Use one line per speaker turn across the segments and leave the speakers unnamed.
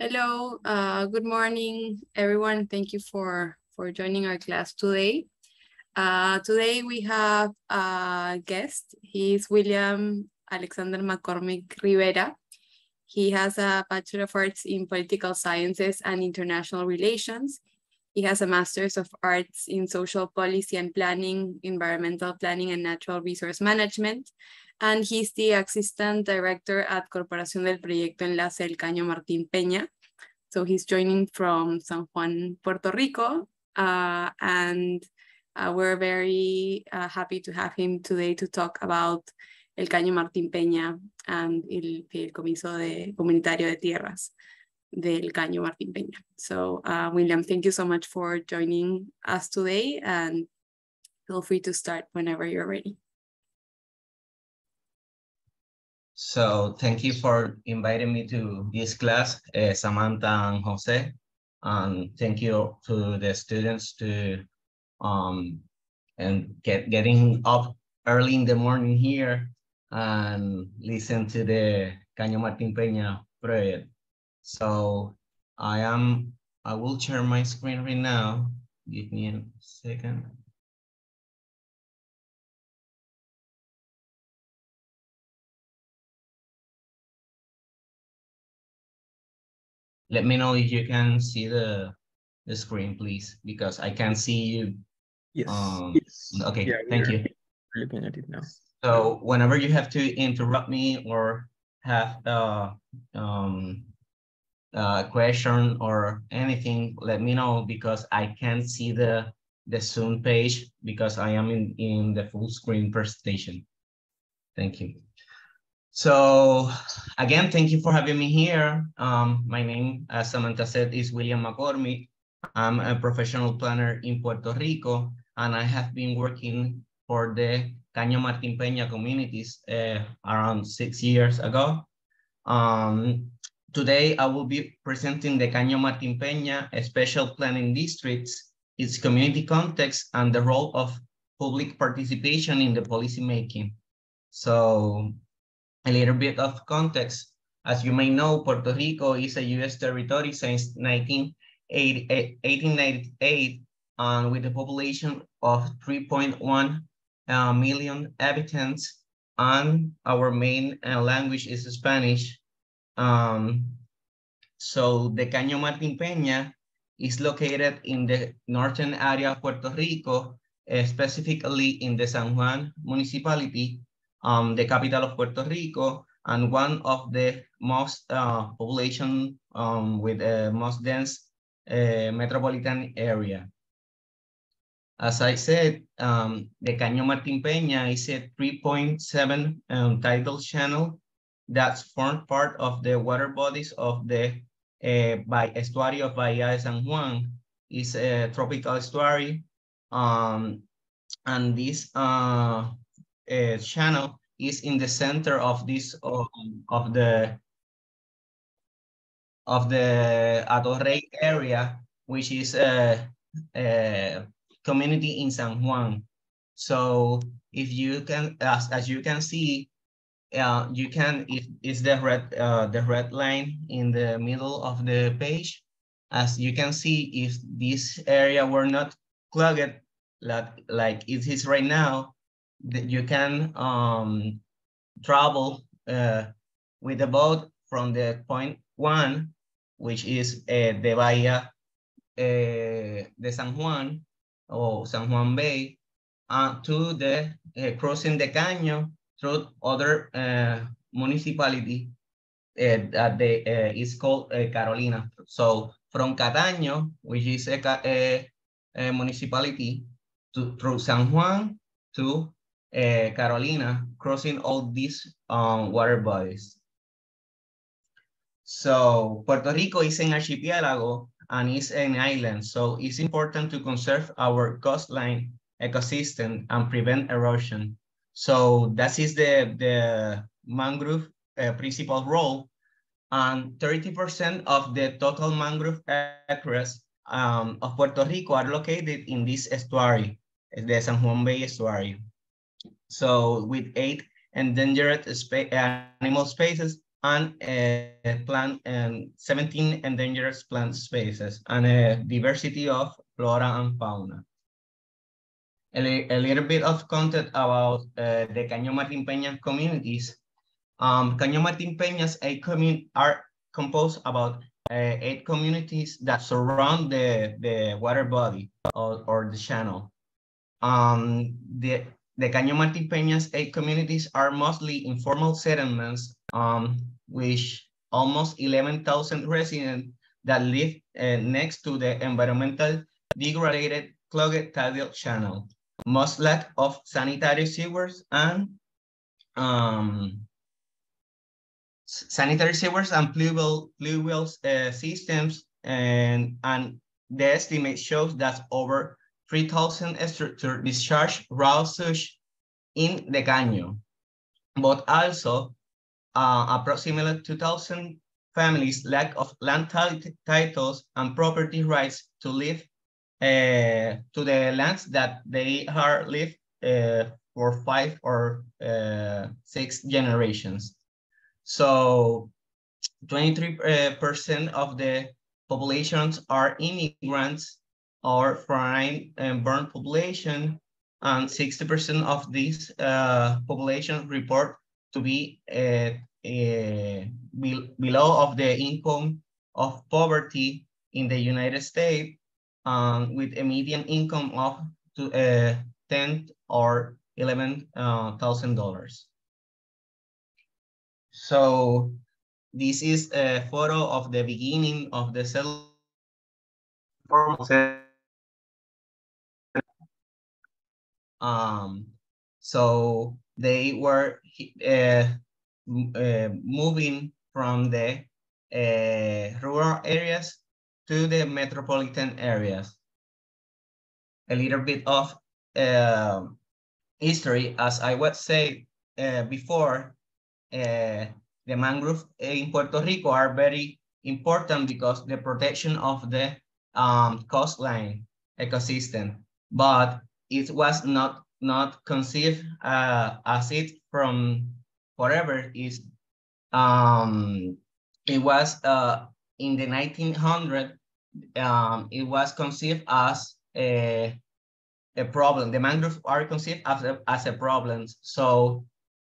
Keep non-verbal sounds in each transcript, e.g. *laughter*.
Hello, uh, good morning, everyone. Thank you for, for joining our class today. Uh, today we have a guest. He's William Alexander McCormick Rivera. He has a Bachelor of Arts in Political Sciences and International Relations. He has a Master's of Arts in Social Policy and Planning, Environmental Planning and Natural Resource Management. And he's the Assistant Director at Corporación del Proyecto Enlace El Caño Martín Peña. So he's joining from San Juan, Puerto Rico. Uh, and uh, we're very uh, happy to have him today to talk about El Caño Martín Peña and el Fideicomiso de, Comunitario de Tierras del Caño Martín Peña. So uh, William, thank you so much for joining us today and feel free to start whenever you're ready.
So thank you for inviting me to this class, uh, Samantha and Jose. And thank you to the students to um and get getting up early in the morning here and listen to the Caño Martín Peña project. So I am I will share my screen right now. Give me a second. Let me know if you can see the the screen, please, because I can't see you.
Yes.
Um,
yes.
Okay,
Yeah,
thank you.
Looking at it now.
So whenever you have to interrupt me or have uh, um, a question or anything, let me know because I can't see the the Zoom page because I am in, in the full screen presentation. Thank you. So again, thank you for having me here. Um, my name, as Samantha said, is William McCormick. I'm a professional planner in Puerto Rico, and I have been working for the Caño Martín Peña communities uh, around six years ago. Um, today, I will be presenting the Caño Martín Peña Special Planning Districts, its community context, and the role of public participation in the policymaking. So a little bit of context. As you may know, Puerto Rico is a U.S. territory since 1898 and with a population of 3.1 uh, million inhabitants and our main uh, language is Spanish. Um, so the Caño Martín Peña is located in the northern area of Puerto Rico, specifically in the San Juan municipality, um, the capital of Puerto Rico, and one of the most uh, population um, with the most dense uh, metropolitan area. As I said, um, the Caño Martín Peña is a 3.7 um, tidal channel that's formed part of the water bodies of the uh, by estuary of Bahía de San Juan. is a tropical estuary, um, and this uh, channel is in the center of this um, of the of the Hato Rey area, which is a, a community in San Juan. So if you can, as, as you can see, uh, you can, if it's the red, uh, the red line in the middle of the page, as you can see, if this area were not clogged like, like it is right now, that you can um, travel uh, with the boat from the point one, which is uh, the Bahía uh, de San Juan or San Juan Bay, uh, to the uh, crossing the Caño through other uh, municipality that they, uh, is called Carolina. So from Cataño, which is a, a, a municipality, to, through San Juan to uh, Carolina, crossing all these um, water bodies. So Puerto Rico is an archipelago and is an island, so it's important to conserve our coastline ecosystem and prevent erosion. So that is the, the mangrove uh, principal role. And 30% of the total mangrove acres um, of Puerto Rico are located in this estuary, the San Juan Bay estuary. So with eight endangered spa animal species, and uh, plant and 17 endangered plant species and a diversity of flora and fauna. A, a little bit of content about uh, the Caño Martín Peñas communities. Um, Caño Martín Peñas eight are composed about uh, eight communities that surround the, the water body or, or the channel. Um, the, the Caño Martín Peñas eight communities are mostly informal settlements, um, which almost 11,000 residents that live uh, next to the environmental degraded clogged tidal channel. Most lack of sanitary sewers and um, sanitary sewers and pluvial, pluvial uh, systems and, and the estimate shows that over 3,000 structure discharge raw in the canyon, but also uh, approximately 2,000 families lack of land titles and property rights to live uh, to the lands that they are lived uh, for five or uh, six generations. So 23% of the populations are immigrants foreign and born population, and 60% of this uh, population report to be uh, uh, be below of the income of poverty in the United States um, with a median income of to, uh, ten or eleven uh, thousand dollars. So this is a photo of the beginning of the cell. Um, so they were uh, uh, moving from the uh, rural areas to the metropolitan areas. A little bit of uh, history, as I was say before, the mangrove in Puerto Rico are very important because the protection of the um, coastline ecosystem, but it was not not conceived uh, as it from forever is um, it was uh, in the 1900 um, it was conceived as a, a problem. The mangroves are conceived as a, as a problem. So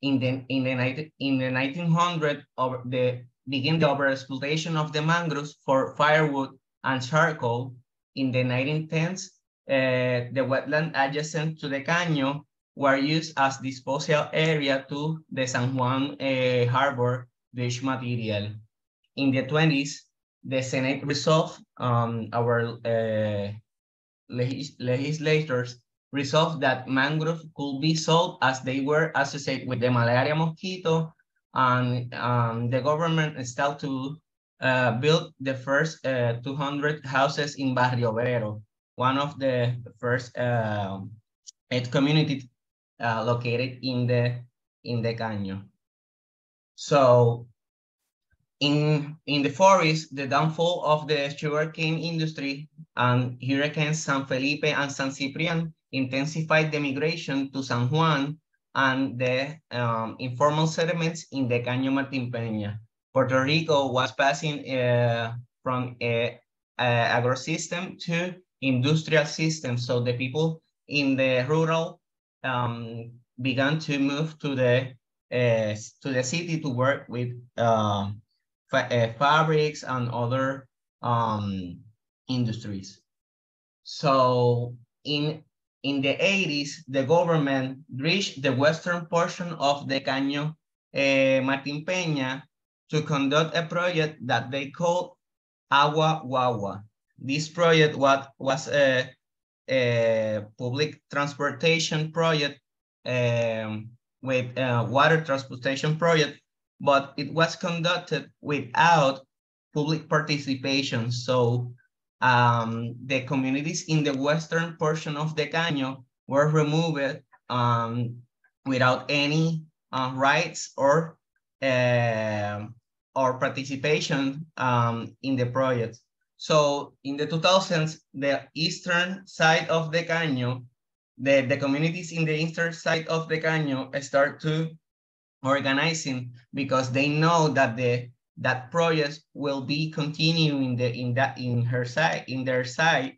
in the in the in the 1900 of the begin the overexploitation of the mangroves for firewood and charcoal. In the 1910s, uh, the wetland adjacent to the caño were used as disposal area to the San Juan uh, harbor beach material. In the 20s, the Senate resolved, um, our uh, legis legislators resolved that mangrove could be sold as they were associated with the malaria mosquito, and um, the government started to uh, build the first uh, 200 houses in Barrio Obrero, one of the first uh, communities uh, located in the in the Caño. So in, in the forest, the downfall of the sugarcane industry and Hurricanes San Felipe and San Ciprian intensified the migration to San Juan and the um, informal settlements in the Caño Martín Peña. Puerto Rico was passing uh, from a, a agro system to industrial system. So the people in the rural um, began to move to the uh, to the city to work with uh, fa uh, fabrics and other um, industries. So in, in the 80s, the government reached the western portion of the Caño uh, Martín Peña to conduct a project that they called Agua Guagua. This project what, was a, a public transportation project um, with a water transportation project but it was conducted without public participation. So um, the communities in the western portion of the Caño were removed um, without any uh, rights or uh, or participation um, in the project. So in the 2000s, the eastern side of the Caño, the, the communities in the eastern side of the Caño start to organizing because they know that the that project will be continuing the in that in her side in their side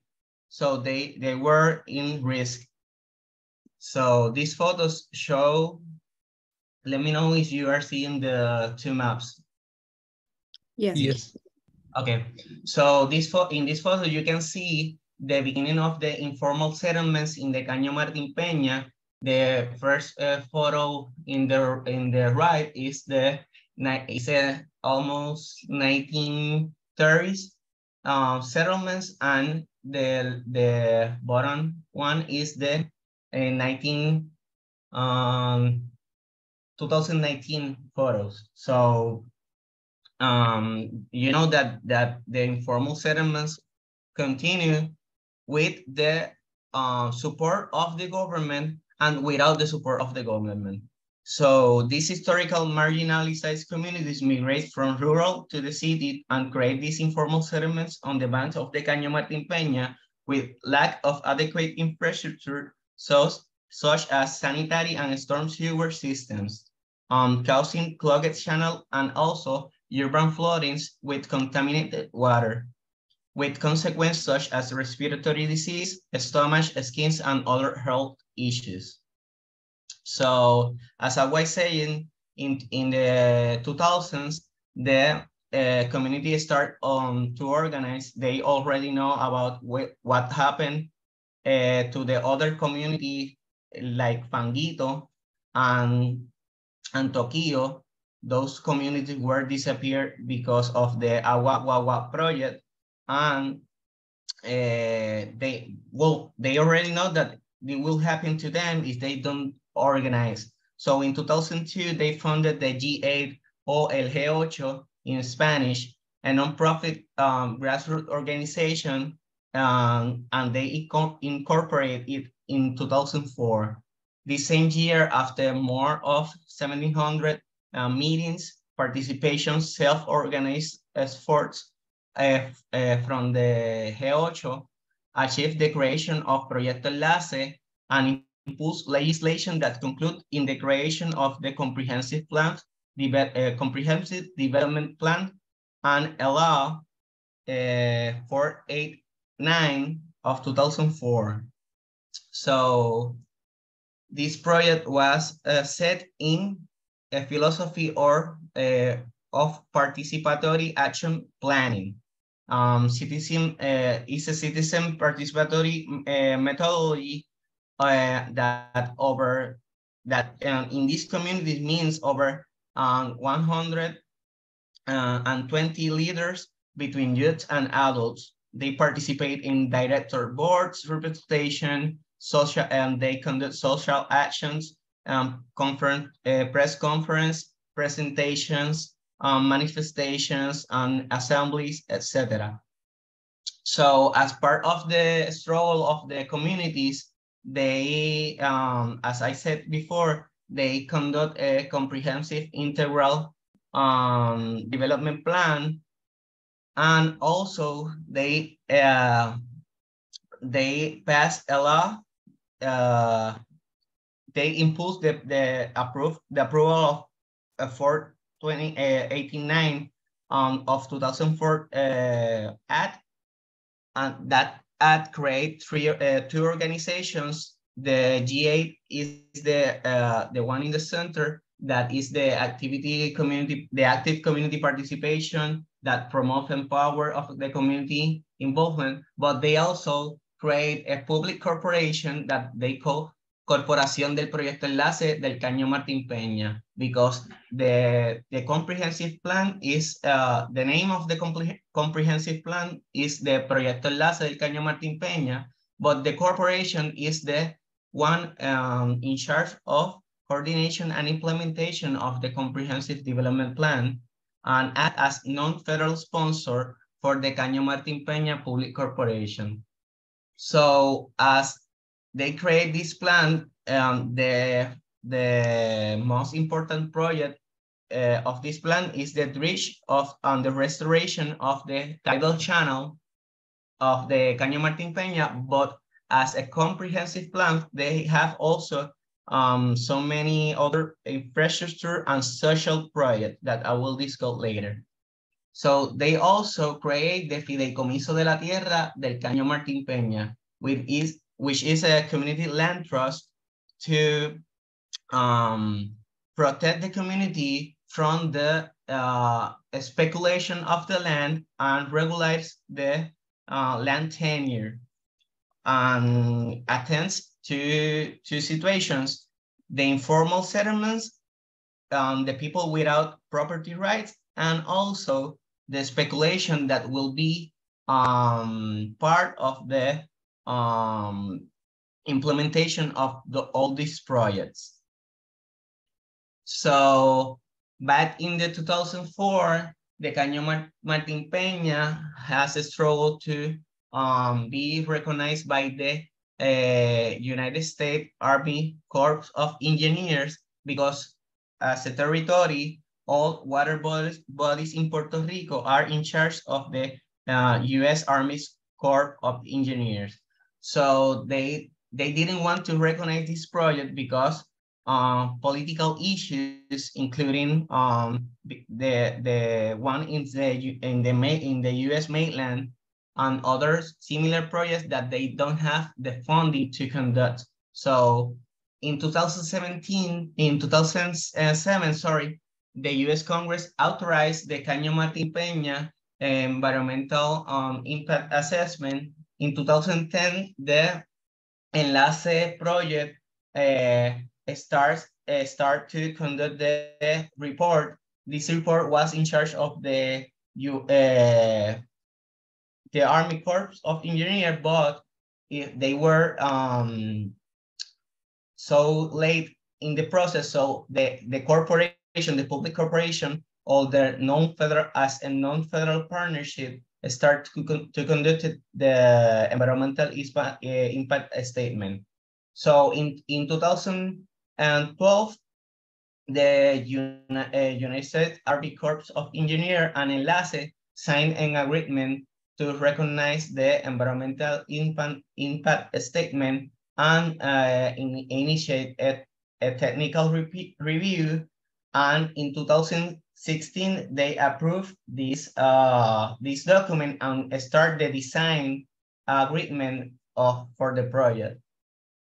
so they they were in risk so these photos show let me know if you are seeing the two maps
Yes.
Yes.
Okay. So this in this photo you can see the beginning of the informal settlements in the caño martin peña. The first uh, photo in the in the right is the is a almost 1930s uh, settlements and the the bottom one is the uh, 19 um 2019 photos. So um you know that that the informal settlements continue with the uh, support of the government and without the support of the government. So these historical marginalized communities migrate from rural to the city and create these informal settlements on the banks of the Caño Martin Peña with lack of adequate infrastructure such, such as sanitary and storm sewer systems, um, causing clogged channel and also urban floodings with contaminated water with consequences such as respiratory disease, stomach, skins, and other health issues. So as I was saying, in, in the 2000s, the uh, community start um, to organize. They already know about wh what happened uh, to the other community like Fanguito and, and Tokyo. Those communities were disappeared because of the Guagua project and uh, they well they already know that it will happen to them if they don't organize. So in 2002 they founded the G8 or El G8 in Spanish, a nonprofit um, grassroots organization, um, and they incorporated it in 2004. The same year, after more of 1,700 uh, meetings, participation, self-organized efforts, uh, uh, from the G8 achieved the creation of Proyecto Enlace and impulse legislation that conclude in the creation of the comprehensive plan, the uh, comprehensive development plan and law uh, 489 of 2004. So this project was uh, set in a philosophy or uh, of participatory action planning um, citizen uh, is a citizen participatory uh, methodology that over that um, in this community means over um, 120 uh, leaders between youth and adults. They participate in director boards, representation, social, and they conduct social actions, um, conference, uh, press conference, presentations, um, manifestations and assemblies, etc. So as part of the struggle of the communities, they, um, as I said before, they conduct a comprehensive integral um, development plan. And also they, uh, they pass a law, uh, they impose the, the, approve, the approval of four 2089 uh, um, of 2004 uh, and that Act create three uh, two organizations. The G8 is the uh, the one in the center that is the activity community, the active community participation that promote and power of the community involvement, but they also create a public corporation that they call Corporación del Proyecto Enlace del Caño Martín Peña, because the, the comprehensive plan is, uh, the name of the compre comprehensive plan is the Proyecto Enlace del Caño Martín Peña, but the corporation is the one um, in charge of coordination and implementation of the comprehensive development plan and act as non-federal sponsor for the Caño Martín Peña Public Corporation. So as they create this plan. Um, the, the most important project uh, of this plan is the dredge of and the restoration of the tidal channel of the Caño Martín Peña, but as a comprehensive plan, they have also um, so many other infrastructure and social projects that I will discuss later. So they also create the Fideicomiso de la Tierra del Caño Martín Peña, which is, which is a community land trust to um, protect the community from the uh, speculation of the land and regulates the uh, land tenure and attends to, to situations, the informal settlements, um, the people without property rights, and also the speculation that will be um, part of the um, implementation of the, all these projects. So back in the 2004, the Caño Martín Peña has struggled to um, be recognized by the uh, United States Army Corps of Engineers because as a territory, all water bodies, bodies in Puerto Rico are in charge of the uh, U.S. Army's Corps of Engineers. So they they didn't want to recognize this project because uh, political issues, including um, the the one in the in the in the U.S. mainland and other similar projects that they don't have the funding to conduct. So in 2017, in 2007, sorry, the U.S. Congress authorized the Caño Martín Peña environmental um, impact assessment. In 2010, the Enlace project uh, starts uh, start to conduct the report. This report was in charge of the uh, the Army Corps of Engineers, but if they were um, so late in the process, so the the corporation the public corporation, all the non-federal as a non-federal partnership start to, to conduct the environmental impact, uh, statement. So in, in 2012, the uh, United States Army Corps of Engineers and Enlace signed an agreement to recognize the environmental impact, impact statement and uh, in, initiate a, a technical re review and in 2016, they approve this, uh, this document and start the design agreement of, for the project.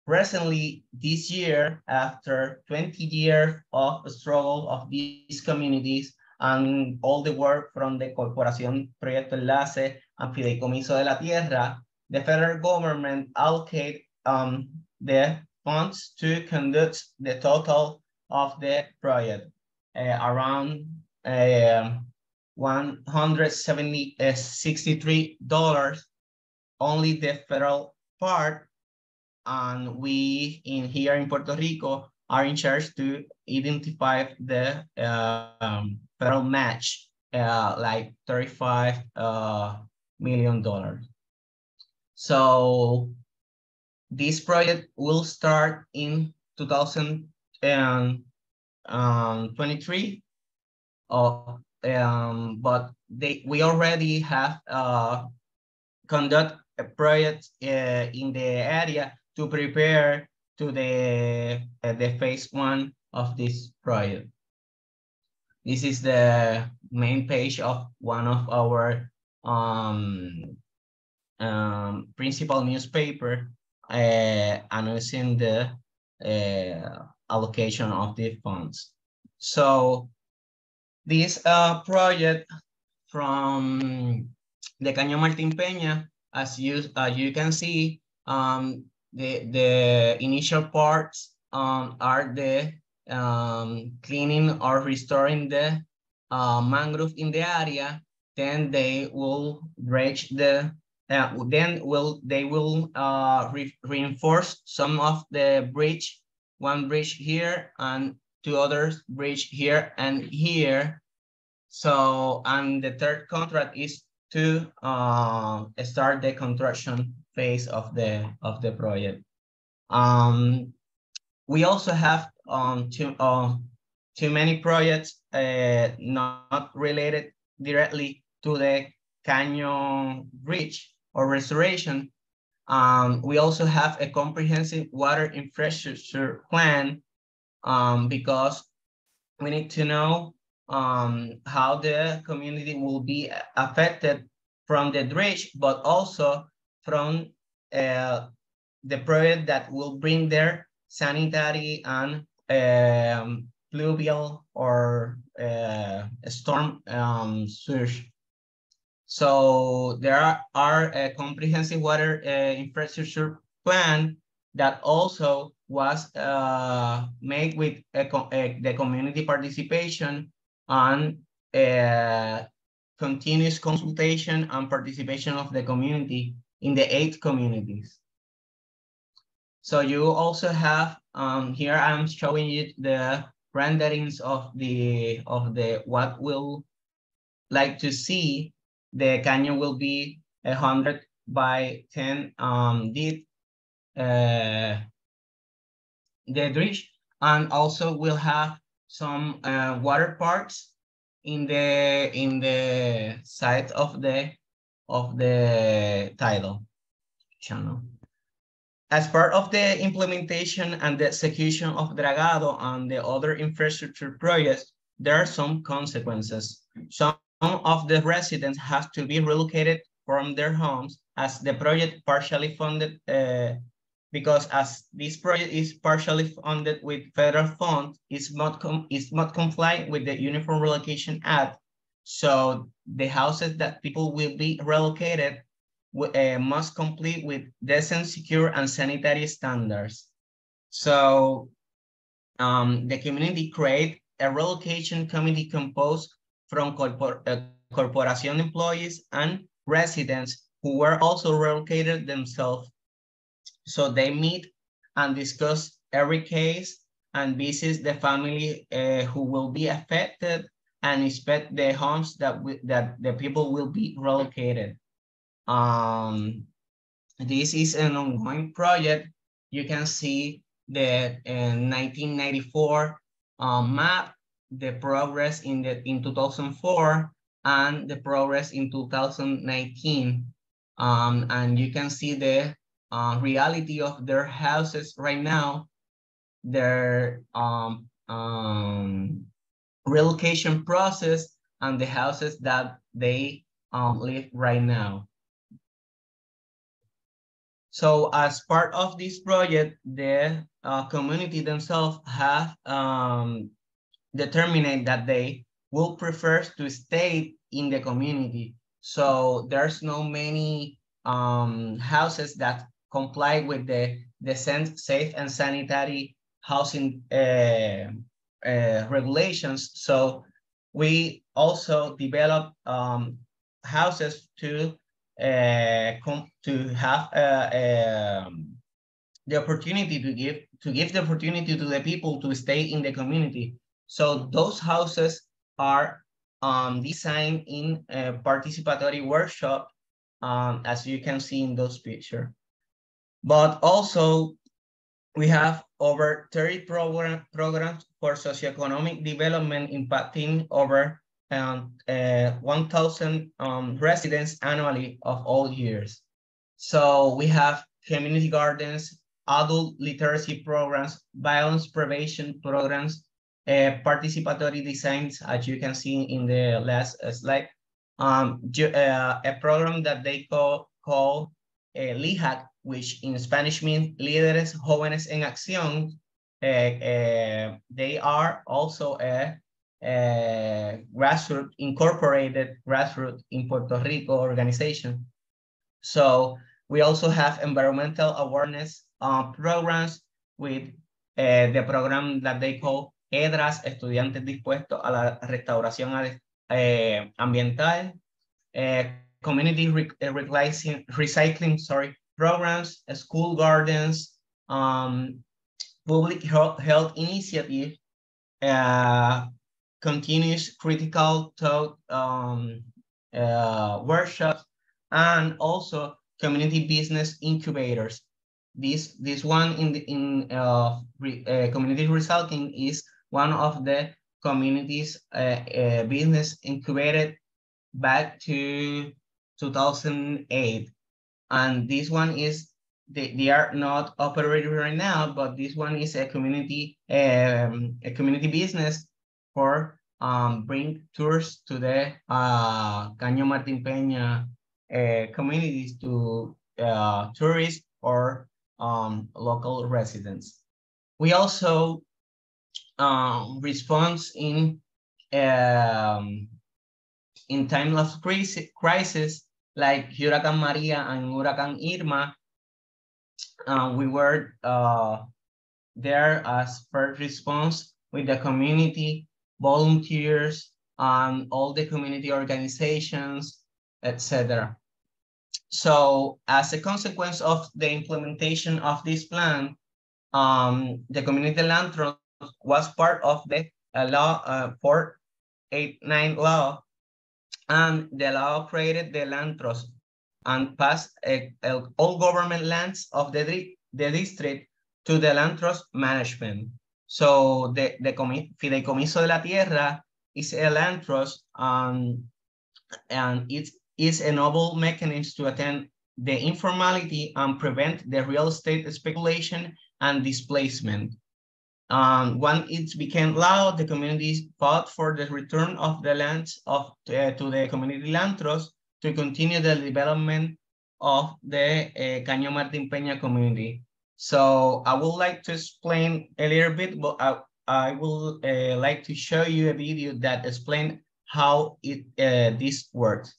Presently, this year, after 20 years of struggle of these communities and all the work from the Corporación Proyecto Enlace and Fideicomiso de la Tierra, the federal government allocate um, the funds to conduct the total of the project around uh, 163 uh, dollars only the federal part and we in here in Puerto Rico are in charge to identify the uh, um, federal match uh, like 35 uh, million dollars. So this project will start in 2000 and um, 23. Uh, um, but they we already have uh, conduct a project uh, in the area to prepare to the uh, the phase one of this project. This is the main page of one of our um, um, principal newspaper uh, announcing the uh, allocation of the funds. So this uh, project from the Caño Martín Peña, as you, uh, you can see, um, the, the initial parts um, are the um, cleaning or restoring the uh, mangrove in the area. Then they will dredge the, uh, then will they will uh, re reinforce some of the bridge one bridge here and two others bridge here and here. So, and the third contract is to uh, start the construction phase of the of the project. Um, we also have um, too, uh, too many projects uh, not related directly to the Canyon Bridge or restoration, Um, we also have a comprehensive water infrastructure plan um, because we need to know um, how the community will be affected from the dredge, but also from uh, the project that will bring their sanitary and um, pluvial or uh, storm um, surge. So there are, are a comprehensive water uh, infrastructure plan that also was uh, made with the community participation and uh, continuous consultation and participation of the community in the eight communities. So you also have, um, here I'm showing you the renderings of the, of the, what we'll like to see, the canyon will be a 100 by 10 um, deep, uh, the bridge, and also we'll have some uh, water parks in the in the side of the of the tidal channel. As part of the implementation and the execution of Dragado and the other infrastructure projects, there are some consequences. Some of the residents have to be relocated from their homes as the project partially funded uh, because as this project is partially funded with federal funds, it's not, com it's not compliant with the Uniform Relocation Act. So the houses that people will be relocated uh, must complete with decent, secure, and sanitary standards. So um, the community create a relocation committee composed from corpor uh, corporation employees and residents who were also relocated themselves so they meet and discuss every case and visit the family uh, who will be affected and inspect the homes that, that the people will be relocated. Um, this is an ongoing project. You can see the uh, 1994 um, map, the progress in the in 2004, and the progress in 2019. Um, and you can see the uh, reality of their houses right now, their um, um, relocation process, and the houses that they um, live right now. So as part of this project, the uh, community themselves have um, determined that they will prefer to stay in the community. So there's no many um, houses that comply with the, the safe and sanitary housing uh, uh, regulations. So we also develop um, houses to uh, to have uh, um, the opportunity to give to give the opportunity to the people to stay in the community. So those houses are um, designed in a participatory workshop, um, as you can see in those pictures. But also, we have over 30 program, programs for socioeconomic development impacting over um, uh, 1,000 um, residents annually of all years. So we have community gardens, adult literacy programs, violence prevention programs, uh, participatory designs, as you can see in the last uh, slide, um, uh, a program that they call, call uh, LIJAC, which in Spanish means Líderes Jóvenes en Acción. Uh, they are also a, a grassroots, incorporated grassroots in Puerto Rico organization. So we also have environmental awareness uh, programs with uh, the program that they call EDRAS, Estudiantes Dispuestos a la Restauración uh, Ambiental, uh, Community re recycling, recycling sorry, programs, school gardens, um, public health, health initiative, uh, continuous critical thought um, uh, workshops, and also community business incubators. This this one in the in uh, re, uh, community recycling is one of the communities uh, uh, business incubated back to 2008 and this one is they, they are not operating right now, but this one is a community um, a community business for um, bring tours to the uh, Caño Martín Peña uh, communities to uh, tourists or um, local residents. We also um, respond in um, in time of crisis, crisis like Hurricane Maria and Hurricane Irma. Uh, we were uh, there as first response with the community, volunteers, and all the community organizations, etc. So as a consequence of the implementation of this plan, um, the community land trust was part of the uh, law uh, 489 law, and the law created the land trust and passed a, a, all government lands of the, the district to the land trust management. So the, the Fideicomiso de la Tierra is a land trust um, and it's a novel mechanism to attend the informality and prevent the real estate speculation and displacement. Um, when it became law, the communities fought for the return of the lands of, uh, to the community land trust to continue the development of the uh, Caño Martín Peña community. So I would like to explain a little bit, but I, I will uh, like to show you a video that explain how it uh, this works.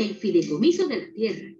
El fideicomiso de la tierra.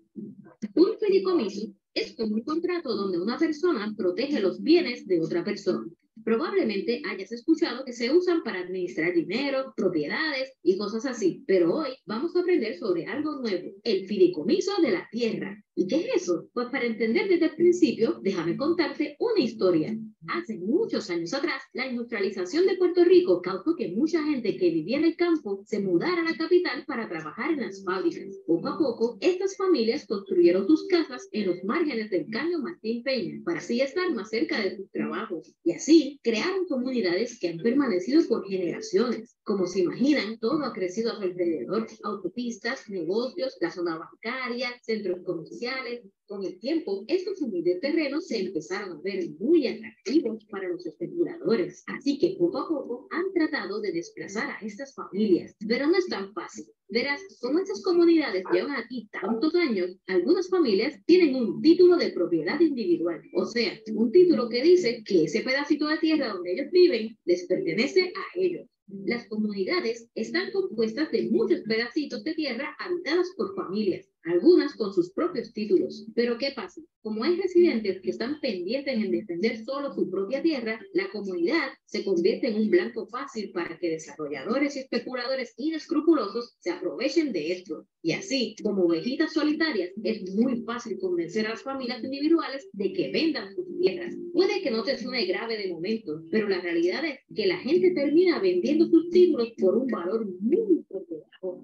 Un fideicomiso es como un contrato donde una persona protege los bienes de otra persona. Probablemente hayas escuchado que se usan para administrar dinero, propiedades y cosas así, pero hoy vamos a aprender sobre algo nuevo, el fideicomiso de la tierra. ¿Y qué es eso? Pues para entender desde el principio, déjame contarte una historia. Hace muchos años atrás, la industrialización de Puerto Rico causó que mucha gente que vivía en el campo se mudara a la capital para trabajar en las fábricas. Poco a poco, estas familias construyeron sus casas en los márgenes del Caño Martín Peña para así estar más cerca de sus trabajos. Y así crearon comunidades que han permanecido por generaciones. Como se imaginan, todo ha crecido a su alrededor. Autopistas, negocios, la zona bancaria, centros comerciales, con el tiempo, estos terrenos se empezaron a ver muy atractivos para los especuladores, así que poco a poco han tratado de desplazar a estas familias, pero no es tan fácil. Verás, como estas comunidades llevan aquí tantos años, algunas familias tienen un título de propiedad individual, o sea, un título que dice que ese pedacito de tierra donde ellos viven les pertenece a ellos. Las comunidades están compuestas de muchos pedacitos de tierra habitadas por familias algunas con sus propios títulos. Pero ¿qué pasa? Como hay residentes que están pendientes en defender solo su propia tierra, la comunidad se convierte en un blanco fácil para que desarrolladores y especuladores inescrupulosos se aprovechen de esto. Y así, como ovejitas solitarias, es muy fácil convencer a las familias individuales de que vendan sus tierras. Puede que no te suene grave de momento, pero la realidad es que la gente termina vendiendo sus títulos por un valor muy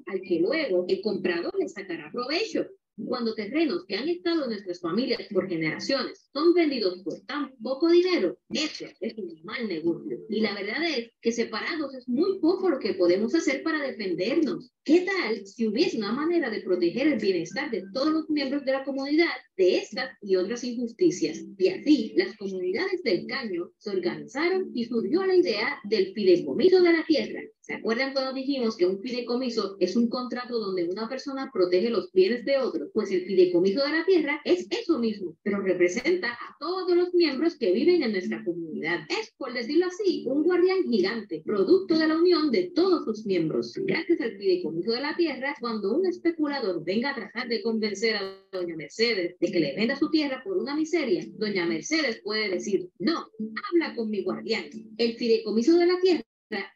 al que luego el comprador le sacará provecho. Cuando terrenos que han estado en nuestras familias por generaciones son vendidos por tan poco dinero, eso es un mal negocio. Y la verdad es que separados es muy poco lo que podemos hacer para defendernos. ¿Qué tal si hubiese una manera de proteger el bienestar de todos los miembros de la comunidad de estas y otras injusticias? Y así, las comunidades del Caño se organizaron y surgió la idea del fideicomiso de la tierra. ¿Se acuerdan cuando dijimos que un fideicomiso es un contrato donde una persona protege los bienes de otros? Pues el fideicomiso de la tierra es eso mismo, pero representa a todos los miembros que viven en nuestra comunidad. Es, por decirlo así, un guardián gigante, producto de la unión de todos sus miembros. Gracias al fideicomiso de la tierra, cuando un especulador venga a tratar de convencer a doña Mercedes de que le venda su tierra por una miseria, doña Mercedes puede decir, no, habla con mi guardián. El fideicomiso de la tierra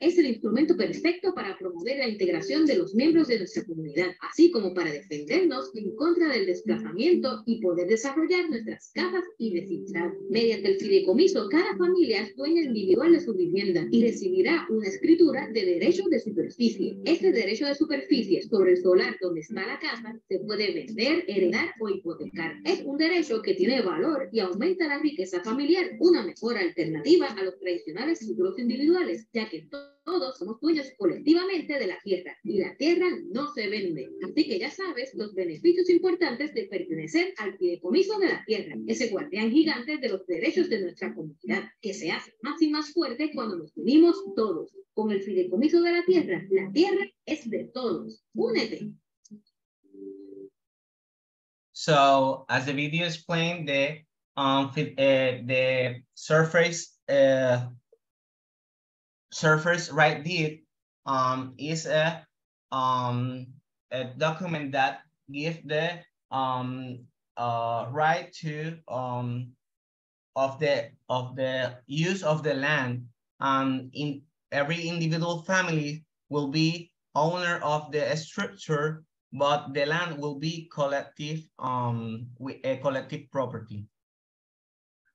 es el instrumento perfecto para promover la integración de los miembros de nuestra comunidad, así como para defendernos en contra del desplazamiento y poder desarrollar nuestras casas y vecindad. Mediante el fideicomiso, cada familia es dueña individual de su vivienda y recibirá una escritura de derecho de superficie. Este derecho de superficie sobre el solar donde está la casa se puede vender, heredar o hipotecar. Es un derecho que tiene valor y aumenta la riqueza familiar, una mejor alternativa a los tradicionales títulos individuales, ya que todos somos dueños colectivamente de la tierra y la tierra no se vende. Así que ya sabes los beneficios importantes de pertenecer al fideicomiso de la tierra, ese guardián gigante de los derechos de nuestra comunidad, que se hace más y más fuerte cuando nos unimos todos. Con el fideicomiso de la tierra, la tierra es de todos. Únete.
So as the video explained, the um uh, the surface uh surface right? Deed um is a um a document that gives the um uh right to um of the of the use of the land. Um in every individual family will be owner of the structure but the land will be collective um with a collective property.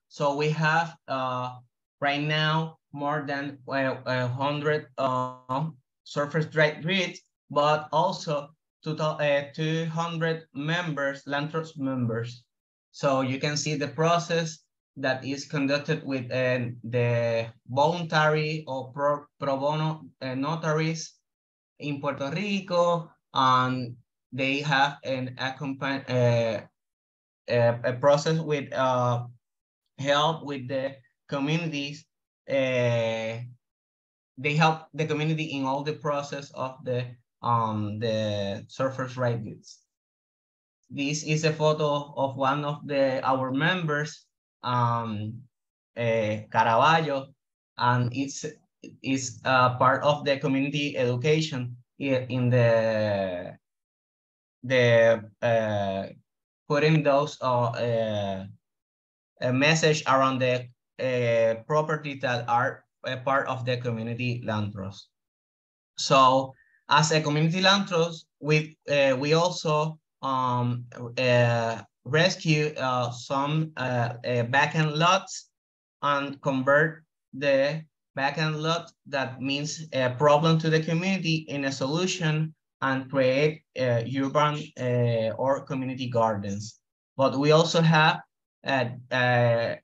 So we have uh right now more than uh, a hundred um surface right grids but also uh, 200 members land trust members so you can see the process that is conducted with uh, the voluntary or pro, pro bono uh, notaries in Puerto Rico, and they have an accompany uh, a, a process with uh, help with the communities. Uh, they help the community in all the process of the um the surface right goods. This is a photo of one of the our members, um, uh, Caraballo, and it's is uh, part of the community education in the the uh, putting those uh, uh, a message around the uh, properties that are a part of the community land trust. So as a community land trust, we uh, we also um, uh, rescue uh, some backend lots and convert the backend lot that means a problem to the community in a solution and create urban or community gardens. But we also have uh,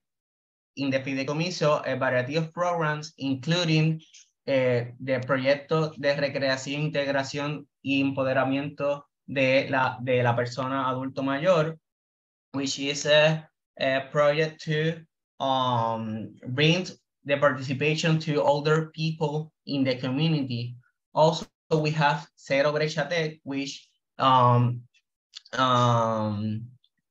in the Fideicomiso a variety of programs, including eh, the proyecto de recreación, integración y empoderamiento de la, de la persona adulto mayor, which is a, a project to um, bring the participation to older people in the community. Also, we have Cero Brecha Tech, which um, um,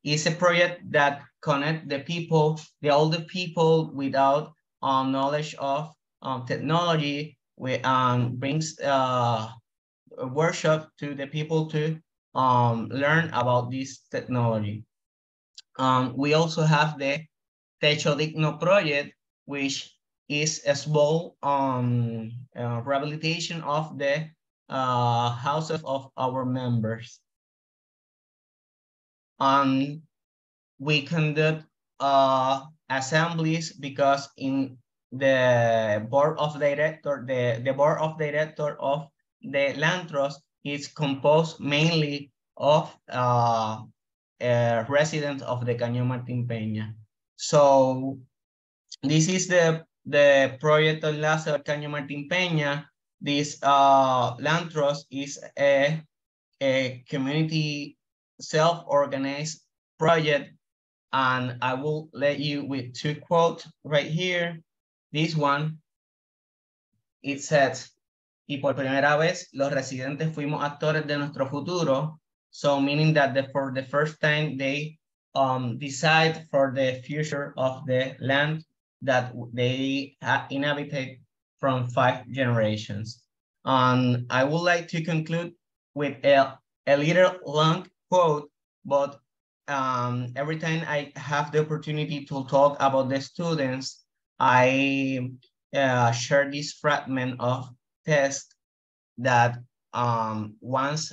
is a project that connect the people, the older people without um, knowledge of um, technology, we, um, brings uh, a workshop to the people to um, learn about this technology. Um, we also have the Techo Digno project, which is a small um, uh, rehabilitation of the uh, houses of our members. Um, we conduct uh, assemblies because in the board of director, the, the board of director of the land trust is composed mainly of uh, residents of the Caño Martín Peña. So this is the, the project of Enlace of Caño Martín Peña. This uh, land trust is a, a community self-organized project and I will let you with two quotes right here. This one, it says, y por primera vez los residentes fuimos actores de nuestro futuro. So meaning that the, for the first time they um, decide for the future of the land that they ha- inhabited from five generations. And I would like to conclude with a, a little long quote, but um, every time I have the opportunity to talk about the students, I uh, share this fragment of text that um, once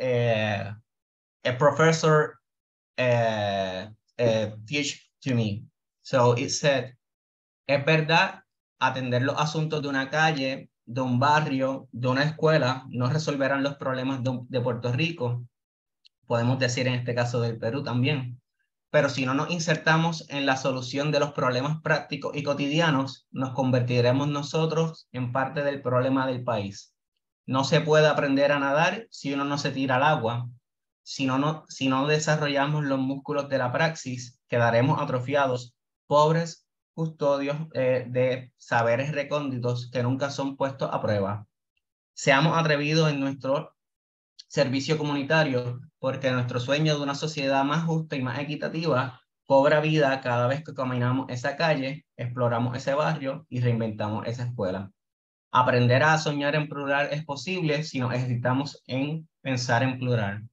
uh, a professor uh, uh, teach to me. So it said, es verdad, atender los asuntos de una calle, de un barrio, de una escuela, no resolverán los problemas de, de Puerto Rico, podemos decir en este caso del Perú también, pero si no nos insertamos en la solución de los problemas prácticos y cotidianos, nos convertiremos nosotros en parte del problema del país. No se puede aprender a nadar si uno no se tira al agua. Si no, no, si no desarrollamos los músculos de la praxis, quedaremos atrofiados, pobres custodios eh, de saberes recónditos que nunca son puestos a prueba. Seamos atrevidos en nuestro servicio comunitario, porque nuestro sueño de una sociedad más justa y más equitativa cobra vida cada vez que caminamos esa calle, exploramos ese barrio y reinventamos esa escuela. Aprender a soñar en plural es posible si nos ejercitamos en pensar en plural.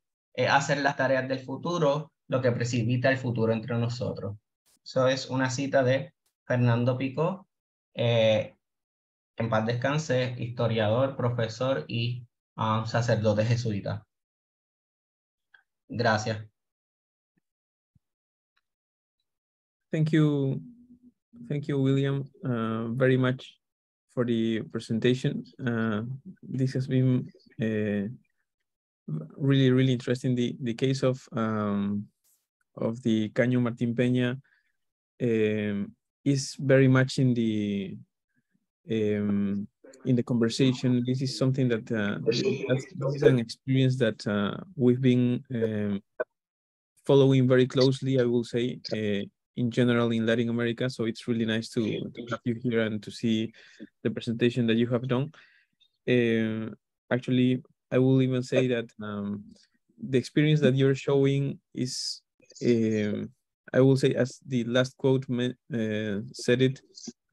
Hacer las tareas del futuro lo que precipita el futuro entre nosotros. Eso es una cita de Fernando Pico, eh, en paz descanse, historiador, profesor y um, sacerdote jesuita. Gracias.
Thank you. Thank you, William, uh, very much for the presentation. Uh, this has been uh, really, really interesting. The, the case of um, of the Caño Martín Peña um, is very much in the um, in the conversation. This is something that uh, this is an experience that uh, we've been um, following very closely. I will say uh, in general in Latin America. So it's really nice to, to have you here and to see the presentation that you have done. Uh, actually, I will even say that um, the experience that you're showing is um, I will say, as the last quote uh, said it,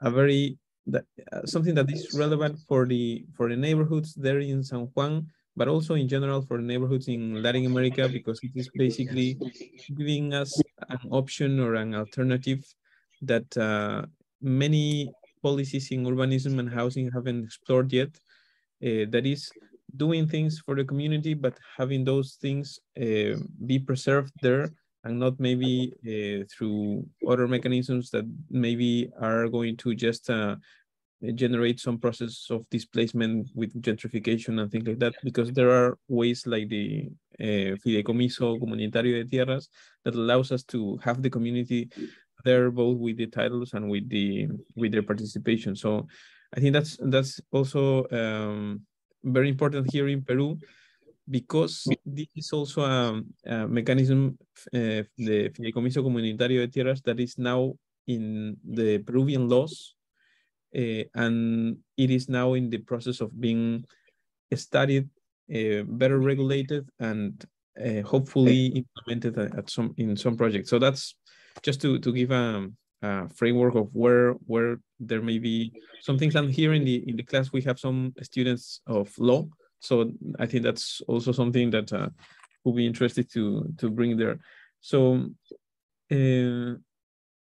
a very that uh, something that is relevant for the for the neighborhoods there in San Juan, but also in general for neighborhoods in Latin America, because it is basically giving us an option or an alternative that uh, many policies in urbanism and housing haven't explored yet. Uh, that is doing things for the community, but having those things uh, be preserved there and not maybe uh, through other mechanisms that maybe are going to just uh, generate some process of displacement with gentrification and things like that, because there are ways like the uh, Fideicomiso Comunitario de Tierras that allows us to have the community there both with the titles and with the with their participation. So I think that's that's also um, very important here in Peru because this is also a, a mechanism, uh, the Fideicomiso Comunitario de Tierras, that is now in the Peruvian laws, uh, and it is now in the process of being studied, uh, better regulated, and uh, hopefully implemented at some in some projects. So that's just to to give a, a, framework of where where there may be some things. And here in the in the class we have some students of law so I think that's also something that uh, will be interested to to bring there. So uh,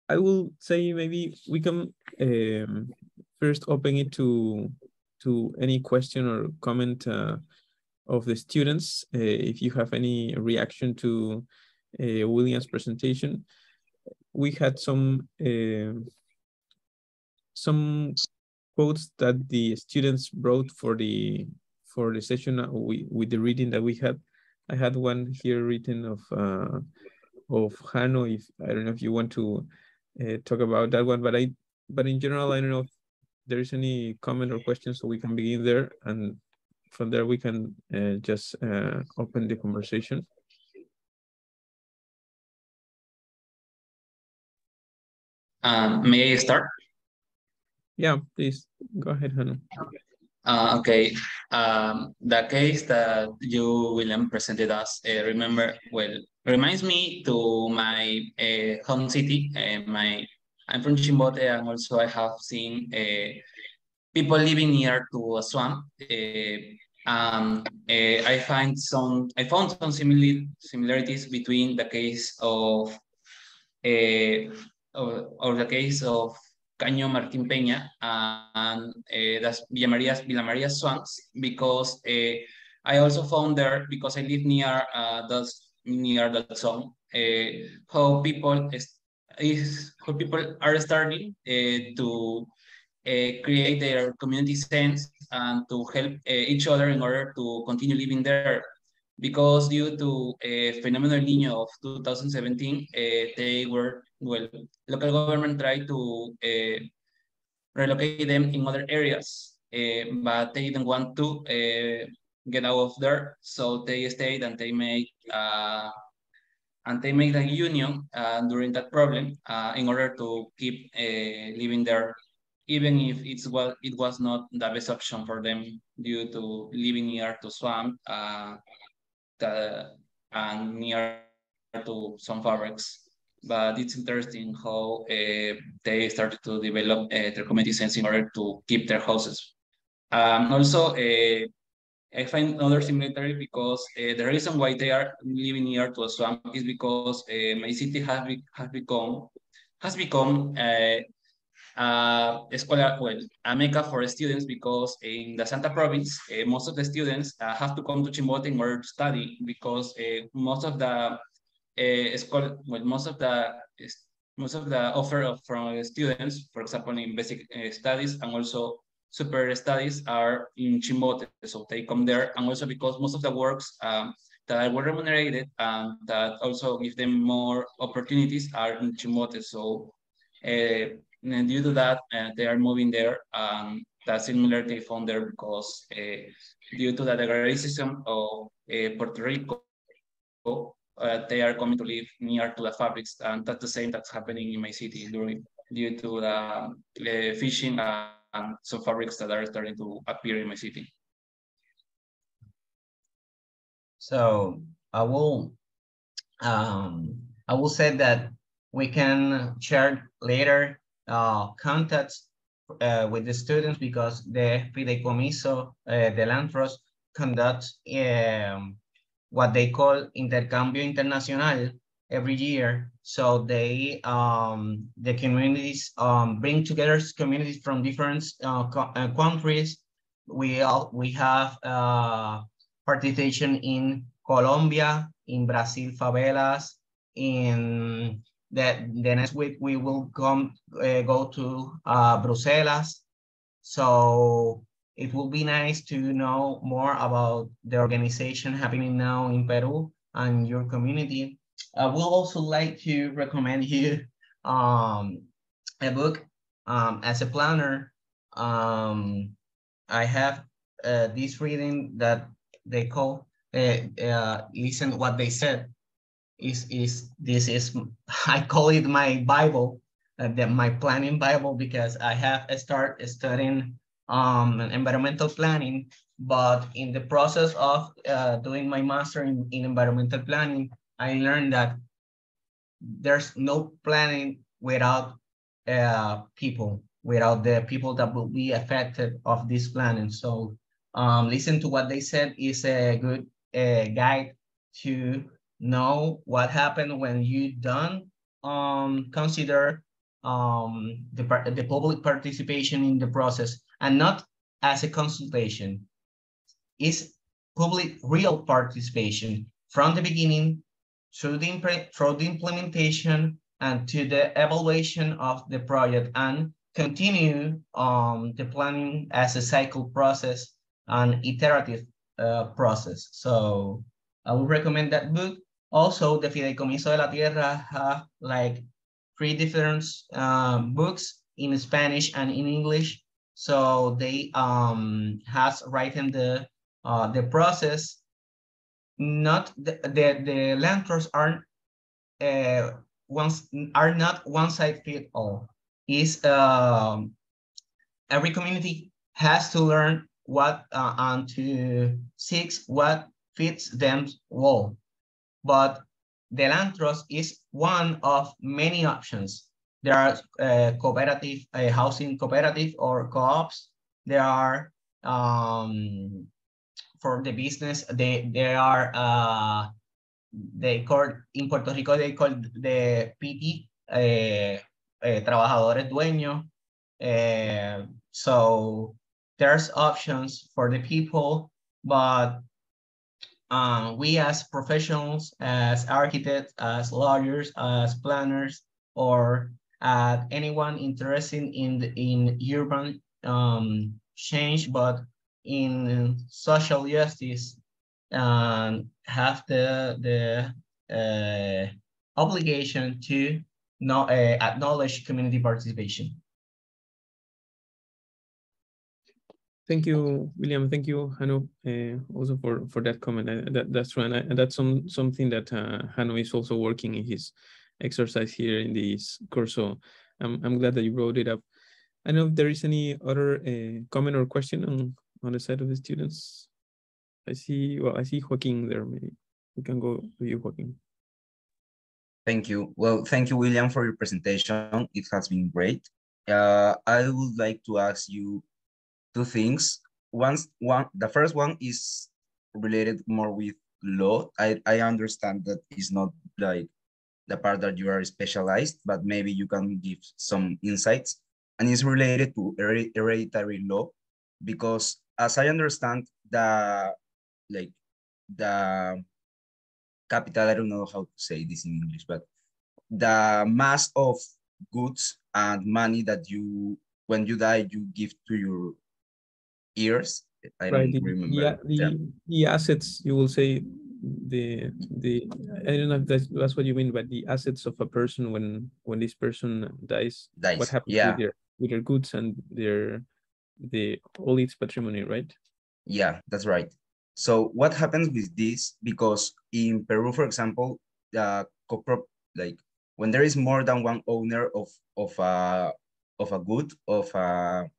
I will say maybe we can um, first open it to to any question or comment uh, of the students. Uh, if you have any reaction to uh, William's presentation, we had some uh, some quotes that the students wrote for the for the session uh, we, with the reading that we had. I had one here written of uh, of Hano. If I don't know if you want to uh, talk about that one, but I but in general I don't know if there is any comment or question, so we can begin there, and from there we can uh, just uh, open the conversation.
Um, may I start?
Yeah, please go ahead, Hannah.
Uh, okay, um, the case that you, William, presented us, uh, remember, well, reminds me to my uh, home city. Uh, my I'm from Chimbote, and also I have seen people living near to a swamp. Um, I find some, I found some similar similarities between the case of, or, or the case of Caño Martín Peña and uh, that's Villa Maria's, Villa Maria Swamps because uh, I also found there because I live near uh, that near that zone uh, how people is, how people are starting to create their community sense and to help each other in order to continue living there. because due to a phenomenal Nino of 2017, they were, well, local government tried to relocate them in other areas, but they didn't want to get out of there. So they stayed and they made uh, and they made a union uh, during that problem uh, in order to keep uh, living there, even if it's well, it was not the best option for them due to living near to swamp uh, the, and near to some fabrics. But it's interesting how uh, they started to develop their community sense in order to keep their houses. Um, also, I find another similarity because uh, the reason why they are living near to a swamp is because uh, my city has, be, has become has become uh, a scholar, well, a mecca for students because in the Santa province, uh, most of the students uh, have to come to Chimbote in order to study because uh, most of the uh, school, well, most of the most of the offer of, from students, for example, in basic studies and also super studies are in Chimbote, so they come there, and also because most of the works um, that are well remunerated and that also give them more opportunities are in Chimbote. So uh, due to that, uh, they are moving there. Um, that similarity found there because uh, due to the degradation of Puerto Rico, uh, they are coming to live near to the fabrics, and that's the same that's happening in my city during due to the uh, fishing and some fabrics that are starting to appear in my city.
So I will, um, I will say that we can share later uh, contacts uh, with the students because the Fideicomiso uh, de Land Trust conducts um, what they call Intercambio Internacional every year. So they, um, the communities um, bring together communities from different uh, uh, countries. We, all, we have uh, participation in Colombia, in Brazil favelas, in the, the next week we will come uh, go to uh, Brussels. So it will be nice to know more about the organization happening now in Peru and your community. I will also like to recommend you um, a book um, as a planner. Um, I have uh, this reading that they call uh, uh, listen what they said is is this is *laughs* I call it my Bible, uh, my planning Bible because I have start studying um, environmental planning, but in the process of uh, doing my master in, in environmental planning, I learned that there's no planning without uh, people, without the people that will be affected of this planning. So um, listen to what they said is a good uh, guide to know what happened when you don't um, consider um, the, the public participation in the process and not as a consultation. Is public real participation from the beginning through the, through the implementation and to the evaluation of the project and continue um, the planning as a cycle process and iterative uh, process. So I would recommend that book. Also, the Fideicomiso de la Tierra have like three different um, books in Spanish and in English. So they um, has written the uh, the process not the the, the land aren't uh, once are not one size fit all. Is um, every community has to learn what uh, and to seek what fits them well. But the land trust is one of many options. There are uh, cooperative uh, housing cooperative or co-ops. There are um, for the business. They they are uh, they call in Puerto Rico they call the PT eh, eh, trabajadores dueños. Eh, so there's options for the people, but um, we as professionals, as architects, as lawyers, as planners, or uh, anyone interested in the, in urban um, change, but in social justice, um, have the the uh, obligation to not uh, acknowledge community participation.
Thank you, William. Thank you, Hanu, uh, also for for that comment. Uh, that that's right, and that's some something that uh, Hanu is also working in his exercise here in this course. So I'm I'm glad that you brought it up. I know if there is any other uh, comment or question on on the side of the students. I see. Well, I see Joaquin there. Maybe we can go to you, Joaquin.
Thank you. Well, thank you, William, for your presentation. It has been great. Uh, I would like to ask you two things. Once, one, the first one is related more with law. I, I understand that it's not like the part that you are specialized, but maybe you can give some insights. And it's related to hereditary law, because as I understand the, like the capital, I don't know how to say this in English, but the mass of goods and money that you, when you die, you give to your years. I right. don't remember.
Yeah, the, yeah. the assets you will say the the I don't know if that's, that's what you mean, but the assets of a person when when this person dies,
dies.
what happens
yeah.
with their with their goods and their the all its patrimony, right?
Yeah, that's right. So what happens with this? Because in Peru, for example, the like when there is more than one owner of of a of a good of a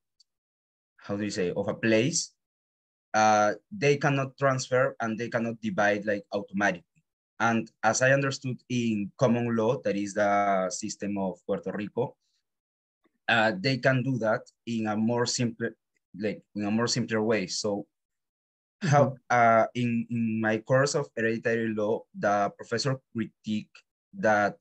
how do you say, of a place, uh, they cannot transfer and they cannot divide like automatically. And as I understood in common law, that is the system of Puerto Rico, uh, they can do that in a more simple, like in a more simpler way. So how uh, in, in my course of hereditary law, the professor critique that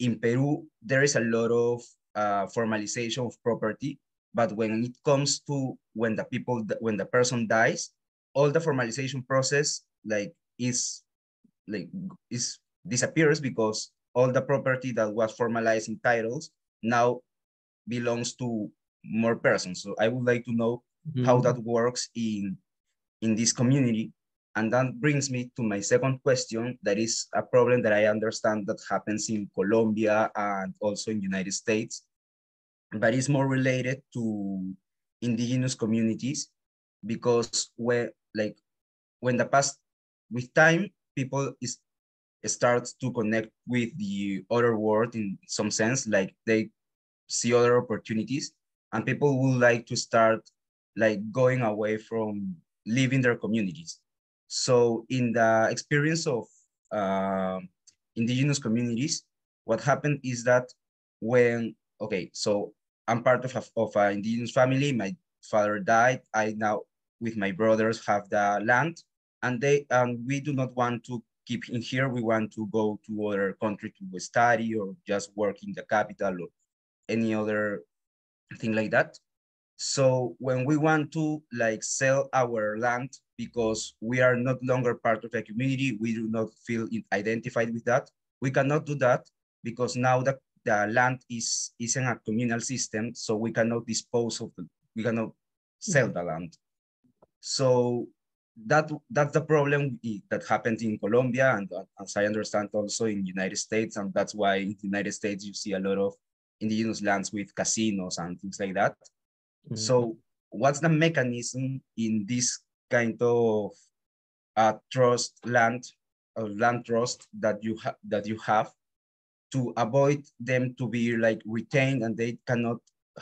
in Peru, there is a lot of uh, formalization of property but when it comes to when the people, when the person dies, all the formalization process like is like is disappears because all the property that was formalized in titles now belongs to more persons. So I would like to know mm -hmm. how that works in in this community. And that brings me to my second question. That is a problem that I understand that happens in Colombia and also in United States but it's more related to indigenous communities because when like when the past with time people is starts to connect with the other world in some sense like they see other opportunities and people would like to start like going away from leaving their communities. So in the experience of uh, indigenous communities what happened is that when okay so I'm part of a, of an indigenous family. My father died. I now, with my brothers, have the land, and they and we do not want to keep in here. We want to go to other country to study or just work in the capital or any other thing like that. So when we want to like sell our land because we are not longer part of a community, we do not feel identified with that. We cannot do that because now the the land is isn't a communal system, so we cannot dispose of the, we cannot sell the land. So that that's the problem that happened in Colombia and as I understand also in United States, and that's why in the United States you see a lot of indigenous lands with casinos and things like that. Mm -hmm. So what's the mechanism in this kind of uh, trust land, uh, land trust that you have that you have to avoid them to be like retained and they cannot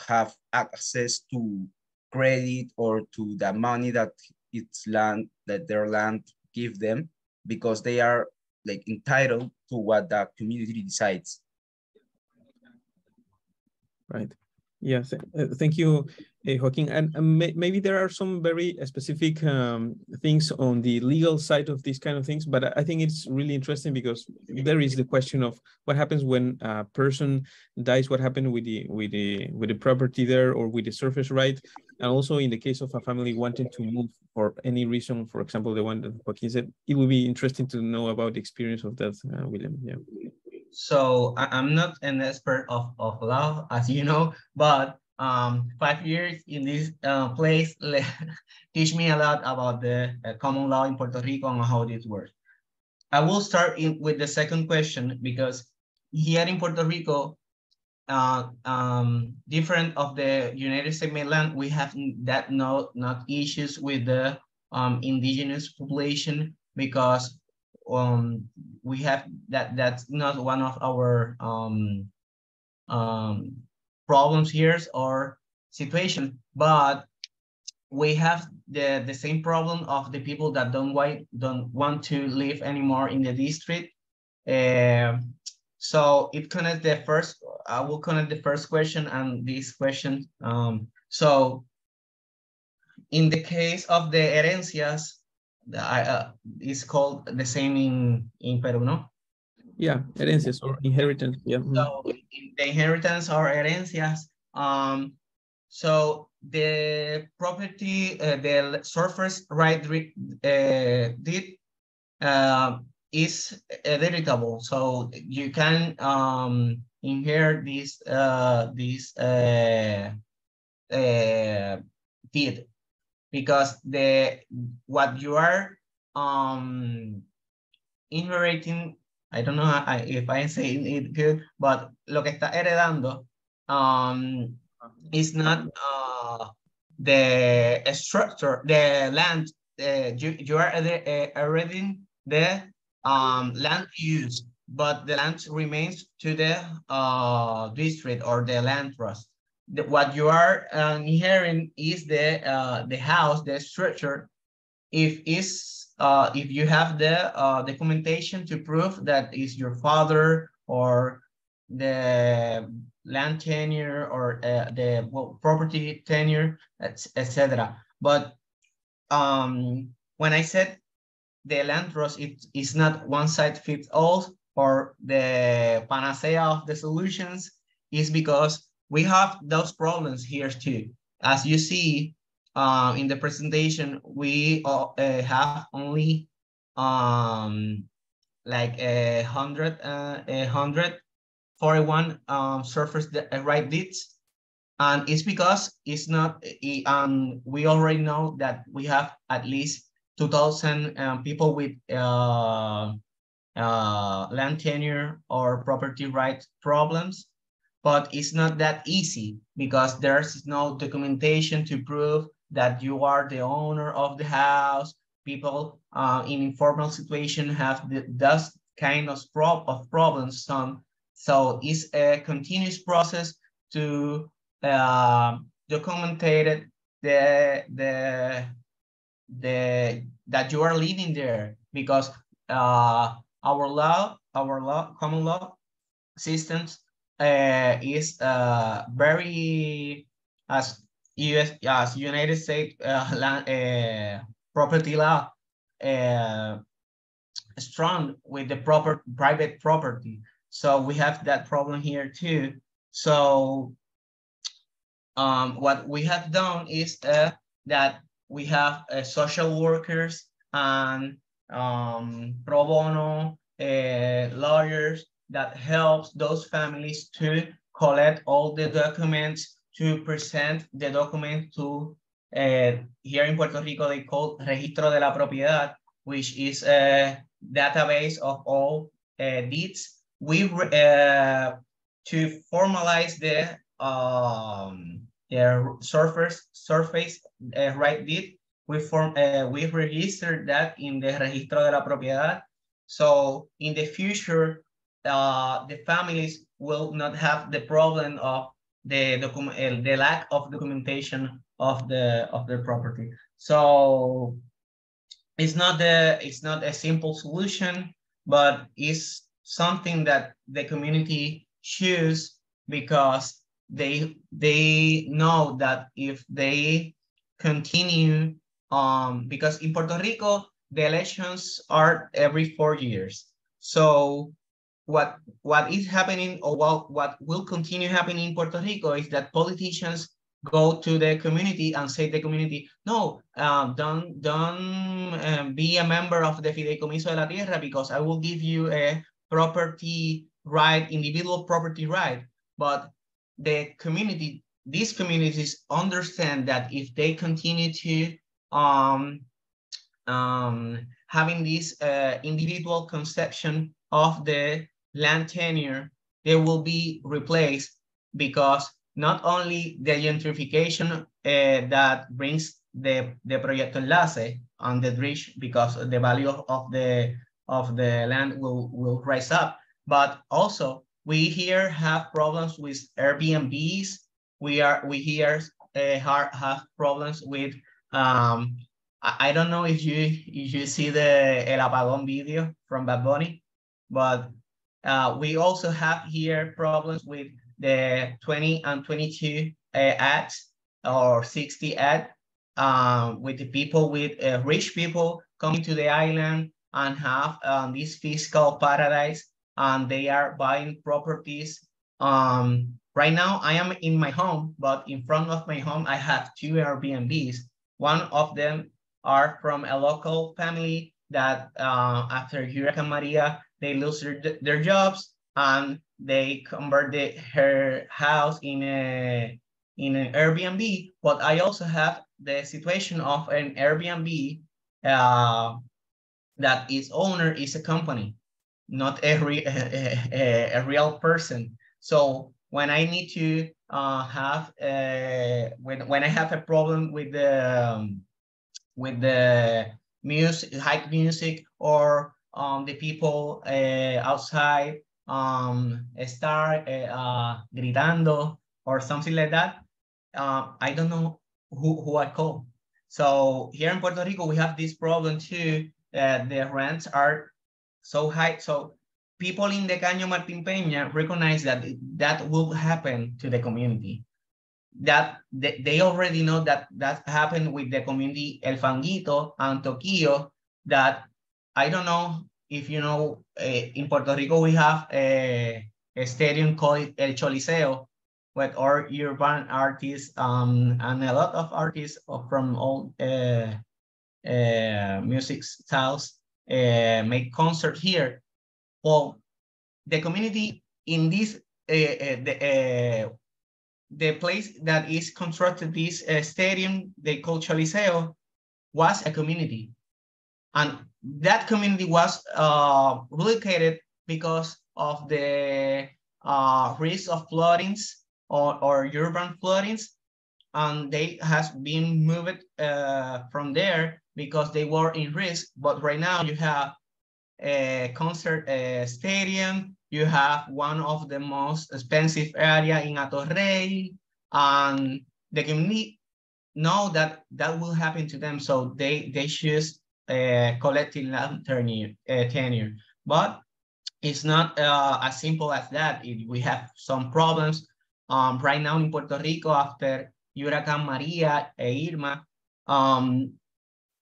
have access to credit or to the money that its land that their land give them because they are like entitled to what the community decides.
Right. Yes. Uh, thank you Hey, Joaquin, and may, maybe there are some very specific um, things on the legal side of these kind of things, but I think it's really interesting because there is the question of what happens when a person dies, what happened with the with the with the property there or with the surface right, and also in the case of a family wanting to move for any reason, for example, the one that Joaquin said, it would be interesting to know about the experience of that, uh, William. Yeah.
So I, am not an expert of, of law, as you know, but um, five years in this uh, place *laughs* teach me a lot about the uh, common law in Puerto Rico and how this works. I will start in, with the second question because here in Puerto Rico, uh, um, different of the United States mainland, we have that no not issues with the um, indigenous population because um, we have that that's not one of our um, um, problems here or situation, but we have the, the same problem of the people that don't want, don't want to live anymore in the district. Uh, so it connects the first, I will connect the first question and this question. Um, so in the case of the herencias, the, uh, it's called the same in, in Peru, no?
Yeah, herencias or inheritance. Yeah.
So the inheritance or herencias, um, so the property, uh, the surface right uh, deed uh, is heritable. So you can um, inherit this uh, this uh, uh, deed because the what you are um, inheriting, I don't know if I say it good, but lo que está heredando um, is not uh, the structure, the land, uh, you, you are already the um, land use, but the land remains to the uh, district or the land trust. The, what you are uh, inheriting is the uh, the house, the structure. If is uh, if you have the uh, documentation to prove that is your father or the land tenure or uh, the property tenure, etc. But um, when I said the land trust, it is not one size fits all or the panacea of the solutions is because we have those problems here too. As you see uh, in the presentation, we uh, have only um, like a hundred, uh, a hundred 41 um, surface uh, right deeds. And it's because it's not, um, we already know that we have at least 2,000 um, people with uh, uh, land tenure or property right problems, but it's not that easy because there's no documentation to prove that you are the owner of the house. People uh, in informal situation have the, those kind of, prob of problems. Some so it's a continuous process to uh, document the, the, the, that you are living there because uh, our law, our law, common law systems uh, is uh, very, as US, as United States uh, *laughs* land, uh, property law, uh, strong with the proper private property. So we have that problem here too. So um, what we have done is uh, that we have uh, social workers and um, pro bono uh, lawyers that helps those families to collect all the documents to present the document to uh, here in Puerto Rico they call registro de la propiedad which is a database of all uh, deeds. We uh, to formalize the um the surface surface right deed we form we registered that in the registro de la propiedad. So in the future uh, the families will not have the problem of the document uh, the lack of documentation of the of their property. So it's not the it's not a simple solution but it's something that the community choose because they they know that if they continue um because in Puerto Rico the elections are every four years. So what what is happening or what what will continue happening in Puerto Rico is that politicians go to the community and say to the community no um, don't don't um, be a member of the fideicomiso de la tierra because I will give you a property right, individual property right, but the community these communities understand that if they continue to um, um, having this uh, individual conception of the land tenure, they will be replaced because not only the gentrification uh, that brings the, the Proyecto Enlace on the bridge because the value of, the of the land will, will rise up, but also we here have problems with Airbnbs. We are we here uh, have problems with um, I, I don't know if you if you see the El Apagón video from Bad Bunny, but uh, we also have here problems with the 20 and 22 uh, acts or 60 act um, with the people with uh, rich people coming to the island and have um, this fiscal paradise and they are buying properties. Um, right now I am in my home, but in front of my home, I have two Airbnbs. One of them are from a local family that uh, after Hurricane Maria, they lose their, their jobs and they converted her house in a in an Airbnb. But I also have the situation of an Airbnb uh, that its owner is a company, not a, re a, a, real person. So when I need to uh, have a, when when I have a problem with the um, with the music, high music, or um, the people uh, outside um, start uh, gritando or something like that, uh, I don't know who, who I call. So here in Puerto Rico, we have this problem too. Uh, the rents are so high. So people in the Caño Martín Peña recognize that that will happen to the community. That they, already know that that happened with the community El Fanguito and Toquillo. That I don't know if you know, uh, in Puerto Rico, we have a, a stadium called El Choliseo, with our urban artists um, and a lot of artists from all uh, uh, music styles uh, make concert here. Well, the community in this, the, the place that is constructed this stadium, the call Choliseo, was a community. And that community was uh, relocated because of the uh, risk of floodings or, or urban floodings. And they has been moved uh, from there because they were in risk. But right now you have a concert a stadium, you have one of the most expensive area in Hato Rey, and the community know that that will happen to them. So they, they choose uh, collecting tenure, uh, tenure. But it's not uh, as simple as that. It, we have some problems um, right now in Puerto Rico after Huracán Maria e Irma. Um,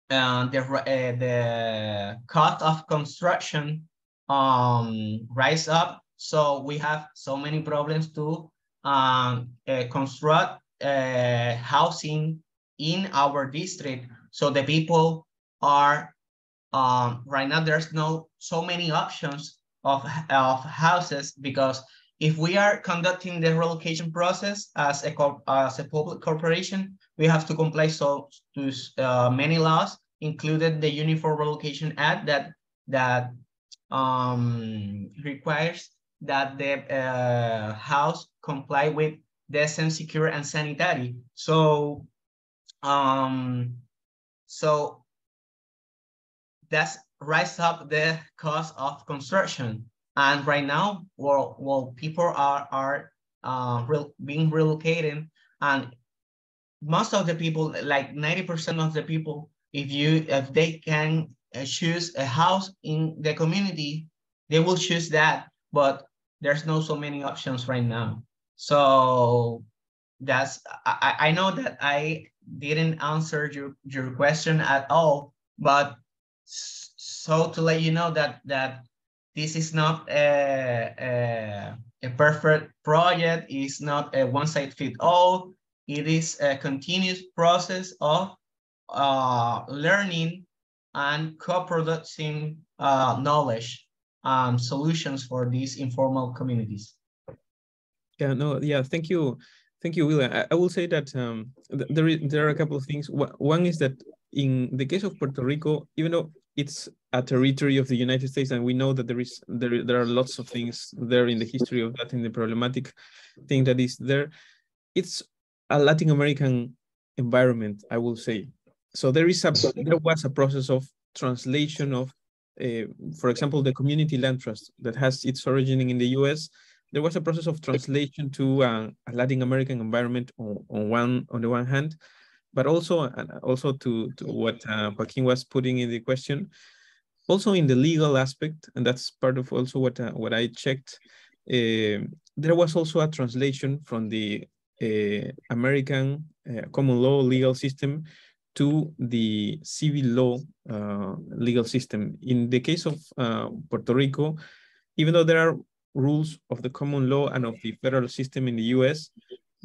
and the, uh, the cost of construction um, rise up. So we have so many problems to um, uh, construct uh, housing in our district. So the people are um, right now there's no so many options of, of houses because if we are conducting the relocation process as a, as a public corporation, we have to comply so to uh, many laws, included the Uniform Relocation Act that that um, requires that the uh, house comply with decent, secure, and sanitary. So, um, so that's rise up the cost of construction. And right now, well, well people are are uh, real, being relocated, and most of the people, like 90% of the people, if you if they can uh, choose a house in the community, they will choose that. But there's no so many options right now. So that's I, I know that I didn't answer your, your question at all, but so to let you know that that this is not a, a, a perfect project, it's not a one size fit all. It is a continuous process of uh, learning and co-producing uh, knowledge um, solutions for these informal communities.
Yeah, no, yeah, thank you. Thank you, William. I, I will say that um, th there, is, there are a couple of things. One is that in the case of Puerto Rico, even though it's a territory of the United States, and we know that there is there there are lots of things there in the history of that, in the problematic thing that is there. It's a Latin American environment, I will say. So there is a there was a process of translation of, uh, for example, the community land trust that has its origin in the U.S there was a process of translation to uh, a Latin American environment on, on one on the one hand, but also uh, also to, to what uh, Joaquin was putting in the question, also in the legal aspect, and that's part of also what uh, what I checked. Uh, there was also a translation from the uh, American uh, common law legal system to the civil law legal system. In the case of Puerto Rico, even though there are rules of the common law and of the federal system in the US,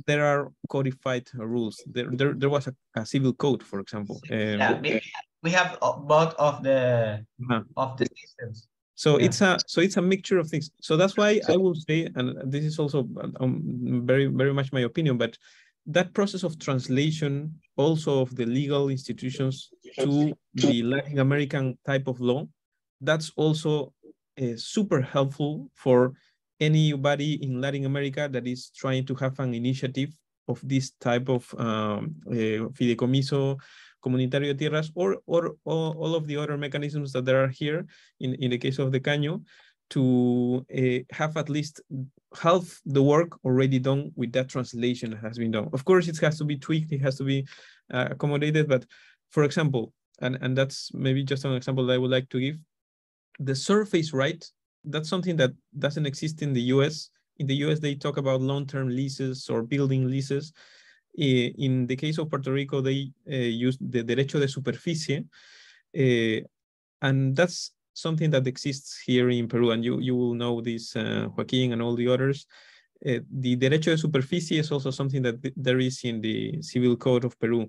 there are codified rules. There, there, there was a, a civil code, for example.
Um, yeah, we have both of the uh -huh. of the systems.
So yeah. it's a so it's a mixture of things. So that's why I will say, and this is also um, very very much my opinion, but that process of translation also of the legal institutions to the Latin American type of law, that's also uh, super helpful for anybody in Latin America that is trying to have an initiative of this type of um, uh, fideicomiso comunitario tierras or, or, or, all of the other mechanisms that there are here in, in the case of the Caño to uh, have at least half the work already done with that translation that has been done. Of course, it has to be tweaked, it has to be uh, accommodated, but for example, and, and that's maybe just an example that I would like to give, the surface right, that's something that doesn't exist in the US. In the US, they talk about long-term leases or building leases. In the case of Puerto Rico, they uh, use the derecho de superficie. Uh, and that's something that exists here in Peru. And you, you will know this, uh, Joaquin and all the others. Uh, the derecho de superficie is also something that th there is in the civil code of Peru.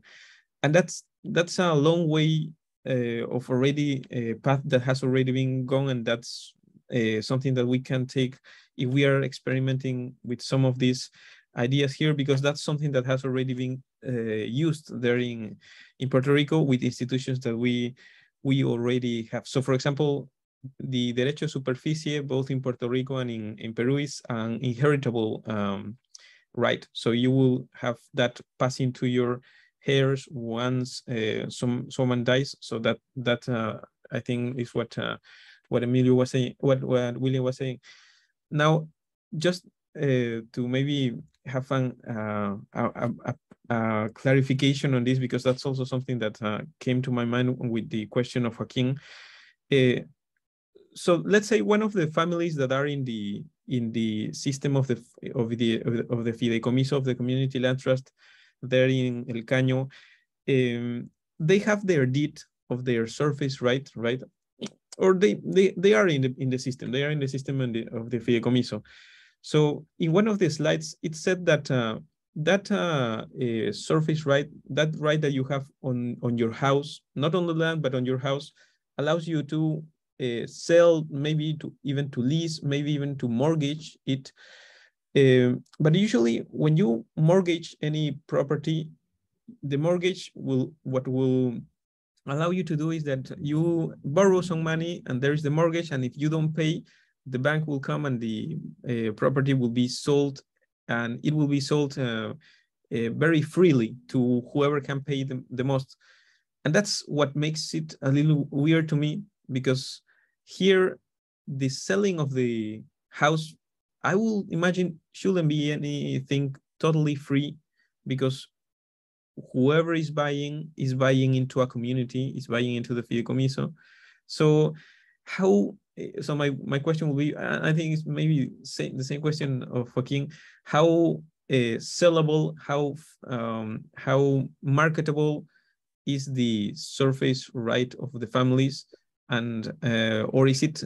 And that's that's a long way uh, of already a path that has already been gone and that's uh, something that we can take if we are experimenting with some of these ideas here because that's something that has already been uh, used there in in Puerto Rico with institutions that we we already have. So for example, the derecho superficie both in Puerto Rico and in, in Peru is an inheritable um, right. So you will have that passing to your heirs once uh, some someone dies. So that that uh, I think is what uh, what Emilio was saying, what what William was saying. Now, just uh, to maybe have an, uh, a, a, a, clarification on this because that's also something that uh, came to my mind with the question of Joaquin. so let's say one of the families that are in the in the system of the of the of the fideicomiso of the community land trust there in El Caño, um, they have their deed of their surface right, right? Or they they they are in the in the system. They are in the system the, of the fideicomiso. So in one of the slides, it said that uh, that uh, uh, surface right, that right that you have on on your house, not on the land but on your house, allows you to uh, sell, maybe to even to lease, maybe even to mortgage it um, but usually when you mortgage any property, the mortgage will, what will allow you to do is that you borrow some money and there is the mortgage. And if you don't pay, the bank will come and the uh, property will be sold and it will be sold uh, uh, very freely to whoever can pay the, the most. And that's what makes it a little weird to me because here the selling of the house I will imagine shouldn't be anything totally free because whoever is buying is buying into a community, is buying into the fideicomiso. So how, so my, my question will be, I think it's maybe the same question of Joaquin, how uh, sellable, how, um, how marketable is the surface right of the families? And, uh, or is it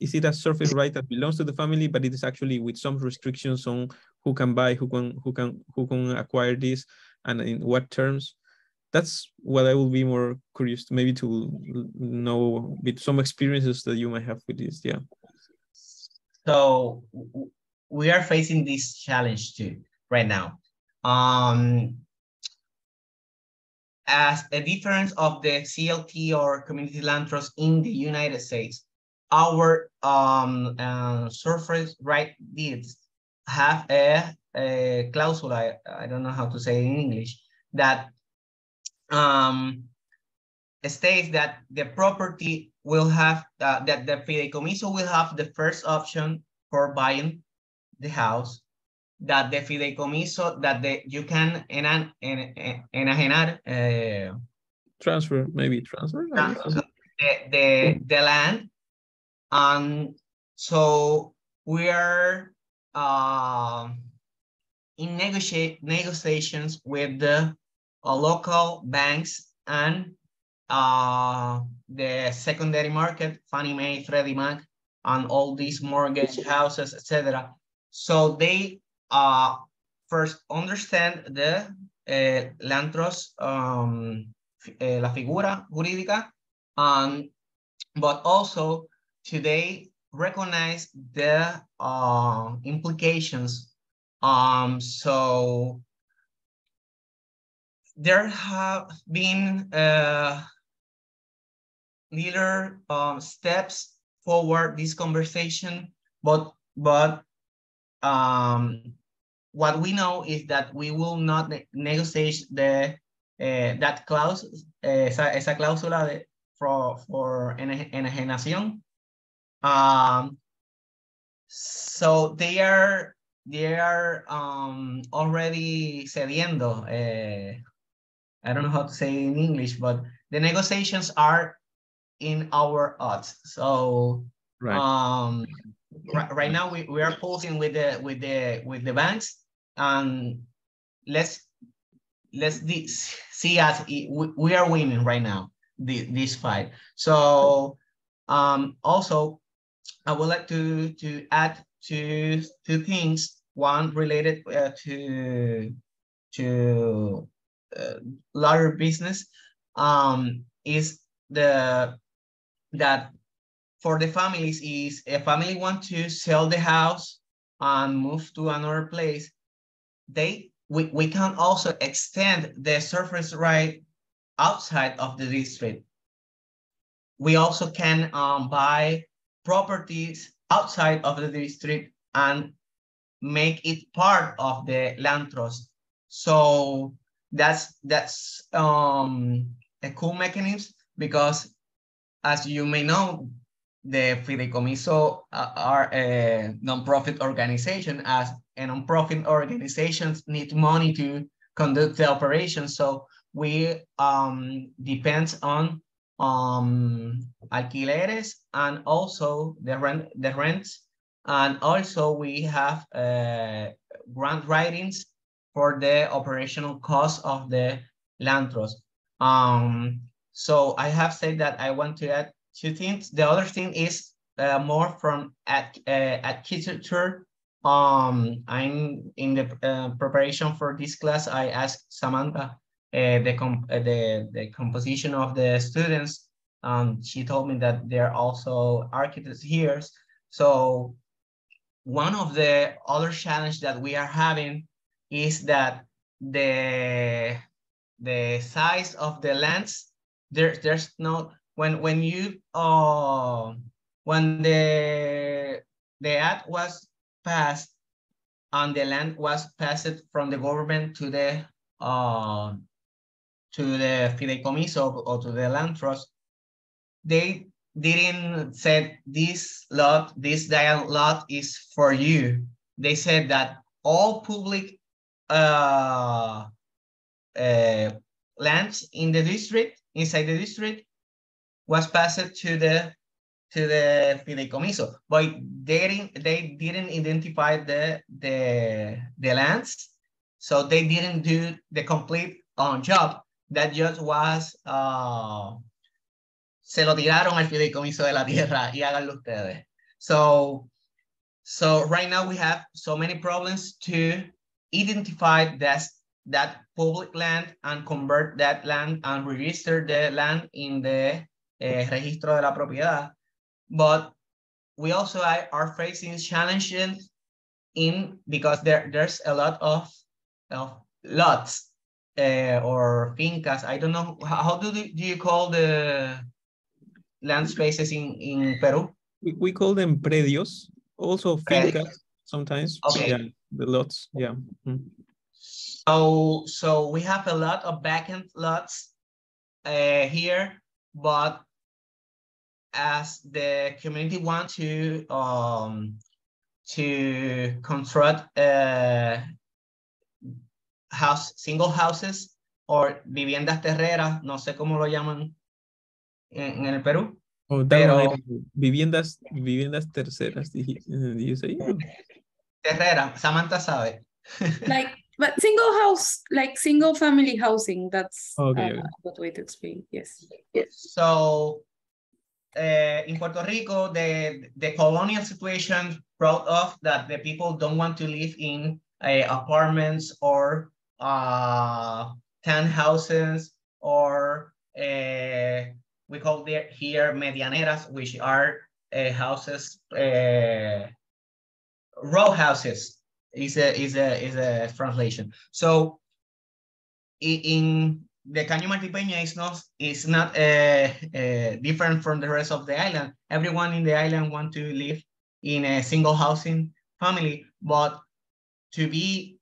is it a surface right that belongs to the family, but it is actually with some restrictions on who can buy, who can who can who can acquire this, and in what terms? That's what I will be more curious to maybe to know with some experiences that you might have with this. Yeah.
So we are facing this challenge too right now. Um, as a difference of the CLT or community land trust in the United States, our um, uh, surface right deeds have a, a clausula, I, I don't know how to say in English, that um, states that the property will have, uh, that the fideicomiso will have the first option for buying the house, that the fideicomiso, that the, you can enan, en, en, enajenar, uh,
Transfer, maybe transfer.
Transfer the, the, the land. And so we are uh, in negotiate negotiations with the uh, local banks and uh, the secondary market, Fannie Mae, Freddie Mac, and all these mortgage houses, etc. So they uh, first understand the uh, land trust, um, eh, la figura jurídica, um, but also today recognize the uh, implications. Um, so there have been uh, little um, steps forward this conversation, but but um, what we know is that we will not ne- negotiate the uh, that clause, uh, esa, esa cláusula de, for for enajenación. Um, so they are they are um, already cediendo. Uh, I don't know how to say in English, but the negotiations are in our odds. So
Right.
um, right, now we, we are pulsing with the with the with the banks and let's let's see us we, we are winning right now the, this fight. So um, also I would like to to add two two things. One related uh, to to uh, larger business um, is the that for the families is a family want to sell the house and move to another place, they we, we can also extend the surface right outside of the district. We also can um, buy properties outside of the district and make it part of the land trust. So that's that's um, a cool mechanism because as you may know, the Fideicomiso uh, are a nonprofit organization as a nonprofit organizations need money to conduct the operation. So we um, depends on um, alquileres and also the rent, the rents. And also we have uh, grant writings for the operational cost of the land trust. Um, so I have said that I want to add two things. The other thing is uh, more from at uh, architecture. Um, I'm in the uh, preparation for this class. I asked Samantha uh, the com uh, the the composition of the students. Um, she told me that there are also architects here. So one of the other challenge that we are having is that the the size of the lands there there's no when when you uh when the the act was passed and the land was passed from the government to the uh to the fideicomiso or to the land trust they didn't said this lot this lot is for you they said that all public uh uh lands in the district inside the district was passed to the to the fideicomiso, but they didn't they didn't identify the the the lands, so they didn't do the complete um, job. That just was uh, se lo tiraron al fideicomiso de la tierra y háganlo ustedes. So so right now we have so many problems to identify that that public land and convert that land and register the land in the eh, registro de la propiedad. But we also are, facing challenges in because there there's a lot of, of lots uh, or fincas. I don't know how, how do, do you call the land spaces in in Peru?
We, we call them predios, also fincas sometimes.
Okay.
Yeah, the lots. Yeah. Mm.
So so we have a lot of vacant lots uh, here, but as the community want to um to construct uh house single houses or viviendas terreras, no sé cómo lo llaman en, en el Perú.
Oh, that
Pero-
don't viviendas, viviendas terceras, did, he, you say?
Terrera, Samantha sabe. *laughs*
Like, but single house, like single family housing, that's
Okay,
uh,
okay.
a good way to explain, yes.
So uh, in Puerto Rico, the, the colonial situation brought off that the people don't want to live in uh, apartments or uh, townhouses or uh, we call there here medianeras, which are uh, houses, uh, row houses is a is a is a translation. So in the Caño Martín Peña is not is not uh, uh, different from the rest of the island. Everyone in the island want to live in a single housing family, but to be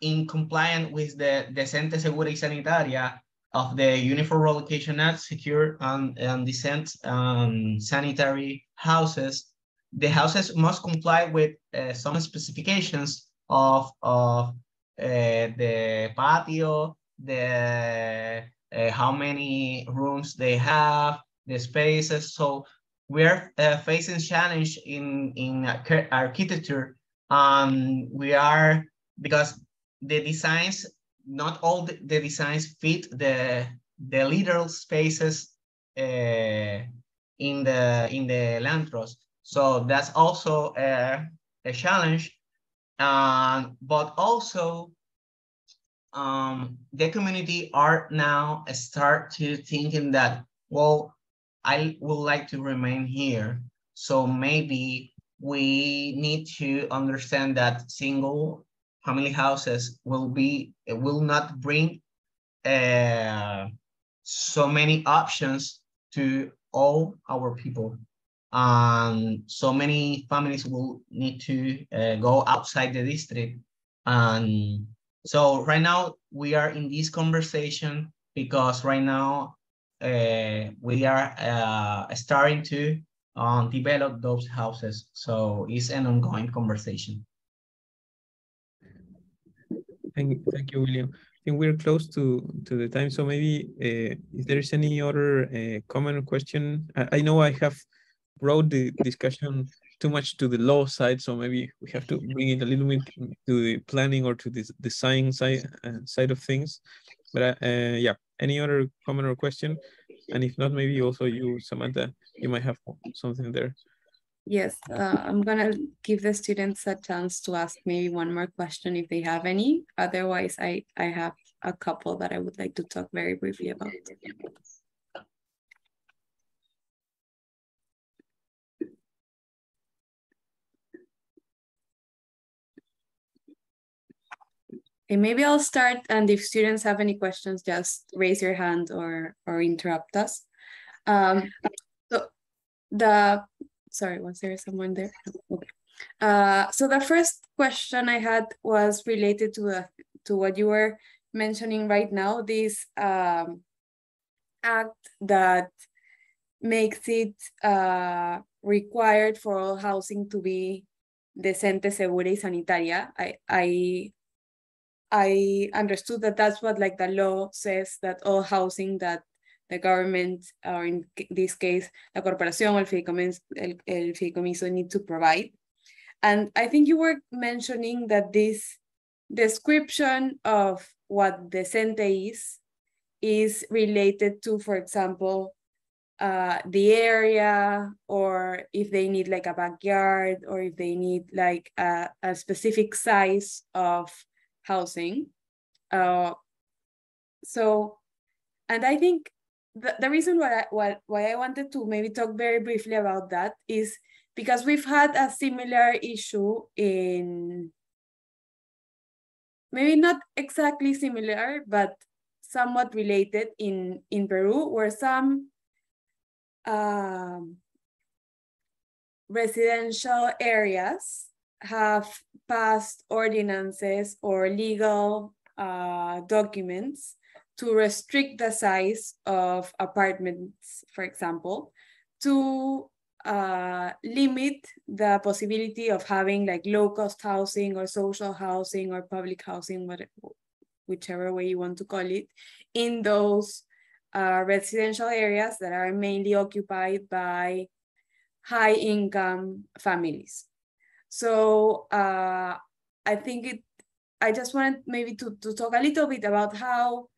in compliant with the Decente Segura y Sanitaria of the Uniform Relocation Act, secure and, and decent um, sanitary houses, the houses must comply with uh, some specifications of, of uh, the patio, the uh, how many rooms they have, the spaces. So we're uh, facing challenge in in architecture. Um, we are because the designs, not all the, the designs fit the the literal spaces uh, in the in the land trust. So that's also a, a challenge. Um, but also um, the community are now start to thinking that, well, I would like to remain here. So maybe we need to understand that single family houses will be, will not bring uh, so many options to all our people. And so many families will need to uh, go outside the district and so right now we are in this conversation because right now uh, we are uh, starting to um, develop those houses. So it's an ongoing conversation.
Thank, thank you, William. I think we're close to, to the time, so maybe uh, if there's any other uh, comment or question, I, I know I have brought the discussion too much to the law side, so maybe we have to bring it a little bit to the planning or to the design side uh, side of things. But uh, yeah, any other comment or question? And if not, maybe also you, Samantha, you might have something there.
Yes, uh, I'm gonna give the students a chance to ask maybe one more question if they have any. Otherwise, I, I have a couple that I would like to talk very briefly about. Okay, maybe I'll start and if students have any questions, just raise your hand or, or interrupt us. Um, so the, sorry, was there someone there? Okay. Uh, so the first question I had was related to the, to what you were mentioning right now, this um, act that makes it uh, required for all housing to be decente, segura y sanitaria. I, I I understood that that's what like the law says that all housing that the government, or in this case, la corporación o el fideicomiso, el, el fideicomiso need to provide. And I think you were mentioning that this description of what the decente is, is related to, for example, uh, the area, or if they need like a backyard, or if they need like a, a specific size of housing. Uh, so, and I think the, the reason why I, why, why I wanted to maybe talk very briefly about that is because we've had a similar issue in maybe not exactly similar, but somewhat related in, in Peru, where some um, residential areas have passed ordinances or legal uh, documents to restrict the size of apartments, for example, to uh, limit the possibility of having like low cost housing or social housing or public housing, whatever, whichever way you want to call it, in those uh, residential areas that are mainly occupied by high income families. So uh, I think it, I just wanted maybe to, to talk a little bit about how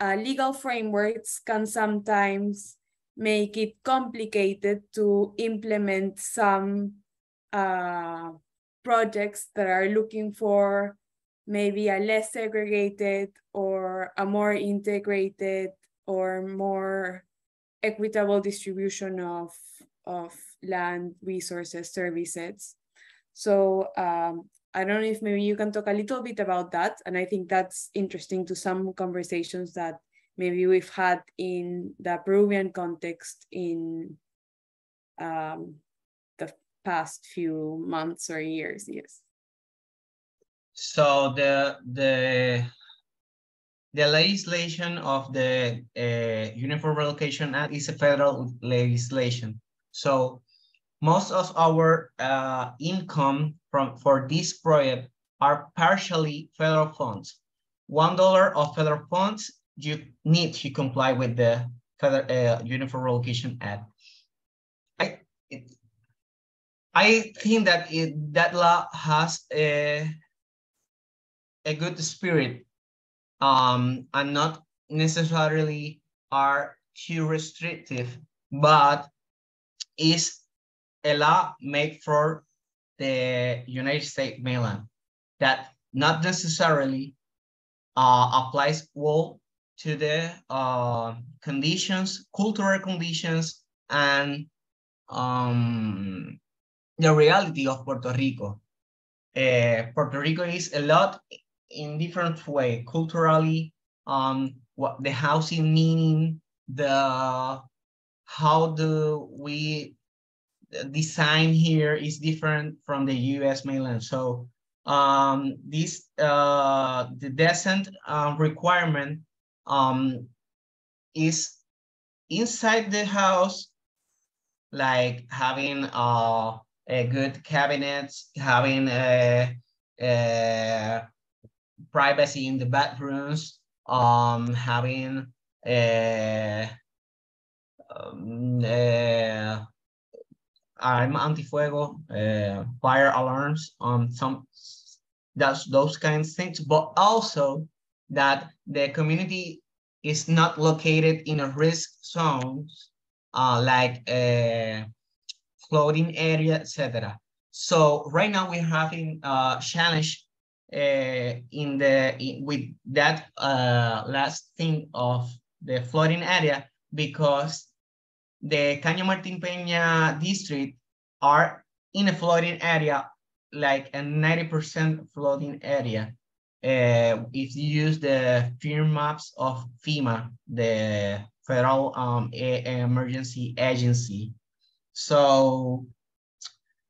uh, legal frameworks can sometimes make it complicated to implement some uh, projects that are looking for maybe a less segregated or a more integrated or more equitable distribution of, of land resources services. So um, I don't know if maybe you can talk a little bit about that. And I think that's interesting to some conversations that maybe we've had in the Peruvian context in um, the past few months or years, yes.
So the the the legislation of the uh, Uniform Relocation Act is a federal legislation. So most of our uh, income from for this project are partially federal funds. One dollar of federal funds, you need to comply with the federal uh, Uniform Relocation Act. I it, I think that it, that law has a a good spirit, um, and not necessarily are too restrictive, but is a law made for the United States mainland that not necessarily uh, applies well to the uh, conditions, cultural conditions, and um, the reality of Puerto Rico. Uh, Puerto Rico is a lot in different way, culturally, um, what the housing meaning, the how do we design here is different from the U.S. mainland. So um, this uh, the descent uh, requirement um, is inside the house, like having uh, a good cabinets, having a, a privacy in the bathrooms, um, having a, um, a arma antifuego, uh, fire alarms, um, some that's those kinds of things, but also that the community is not located in a risk zones uh, like a floating area, etc. So right now we're having a challenge uh, in the in, with that uh, last thing of the floating area because the Caño Martín Peña district are in a flooding area, like a 90% flooding area. Uh, if you use the FEMA maps of FEMA, the Federal um, Emergency Agency. So,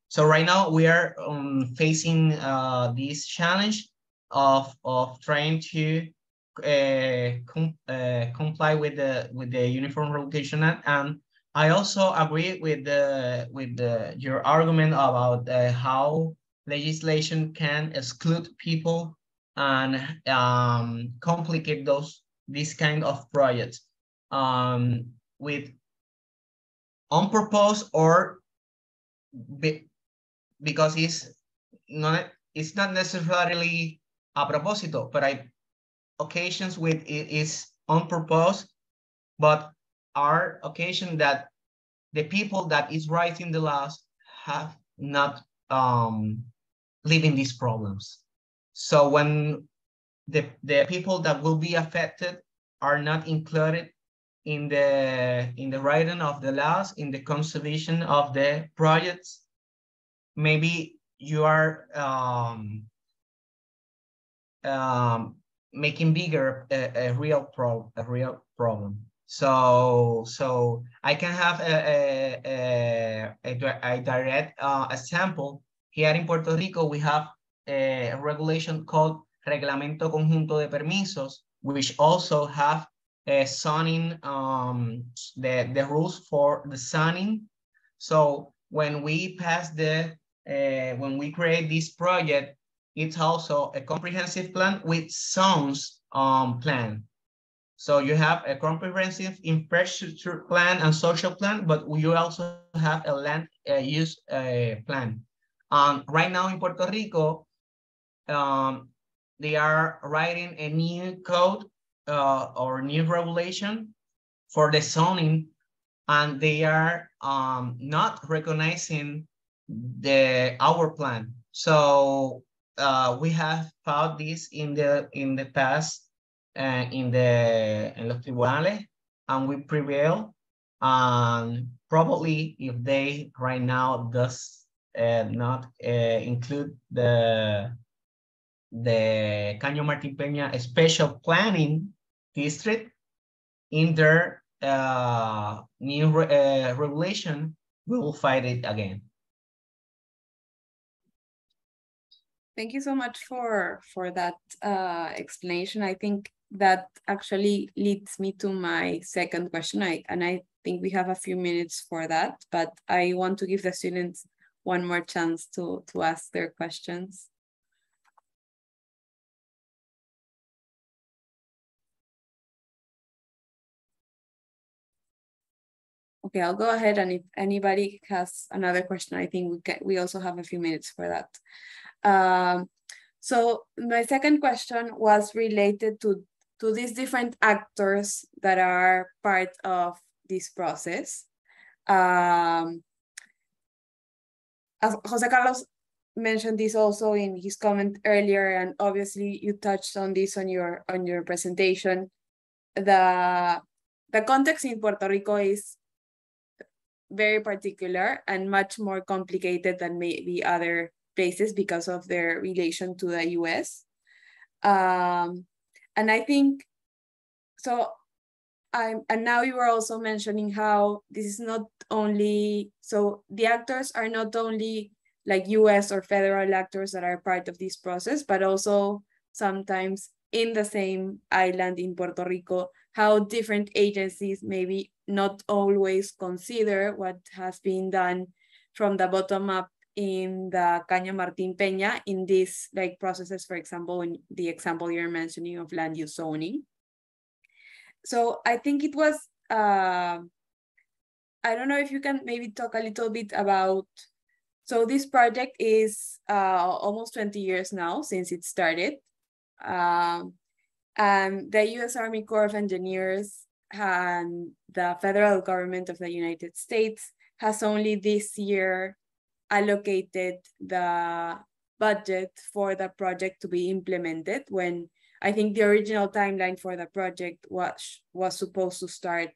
so right now we are um, facing uh, this challenge of, of trying to uh, com uh, comply with the with the Uniform Relocation Act and I also agree with the with the your argument about uh, how legislation can exclude people and um, complicate those this kind of projects um, with on purpose or be, because it's not it's not necessarily a propósito, but I occasions with it is on purpose, but are occasion that the people that is writing the laws have not um, living these problems. So when the, the people that will be affected are not included in the in the writing of the laws, in the conservation of the projects, maybe you are um, um, making bigger a, a real problem, a real problem. So, so I can have a, a, a, a direct uh, example. Here in Puerto Rico, we have a regulation called Reglamento Conjunto de Permisos, which also have a zoning, um, the, the rules for the zoning. So when we pass the, uh, when we create this project, it's also a comprehensive plan with zones um, plan. So you have a comprehensive infrastructure plan and social plan, but you also have a land use plan. Um, right now in Puerto Rico, um, they are writing a new code uh, or new regulation for the zoning, and they are um, not recognizing the our plan. So uh, we have found this in the in the past uh, in the in los tribunales, and we prevail. And probably if they right now does uh, not uh, include the the Caño Martín Peña Special Planning District in their uh, new re uh, regulation, we will fight it again.
Thank you so much for for that uh, explanation. I think that actually leads me to my second question. I and I think we have a few minutes for that, but I want to give the students one more chance to to ask their questions. Okay, I'll go ahead and if anybody has another question, I think we can, we also have a few minutes for that. Um, so my second question was related to, to these different actors that are part of this process. Um, as Jose Carlos mentioned this also in his comment earlier, and obviously you touched on this on your on your presentation. The the context in Puerto Rico is very particular and much more complicated than maybe other places because of their relation to the US. Um, and I think so. I'm, and now you were also mentioning how this is not only so the actors are not only like US or federal actors that are part of this process, but also sometimes in the same island in Puerto Rico, how different agencies maybe not always consider what has been done from the bottom up in the Caño Martín Peña in these like processes, for example, in the example you're mentioning of land use zoning. So I think it was, uh, I don't know if you can maybe talk a little bit about, so this project is uh, almost 20 years now since it started. Um, and the US Army Corps of Engineers and the federal government of the United States has only this year allocated the budget for the project to be implemented when I think the original timeline for the project was was supposed to start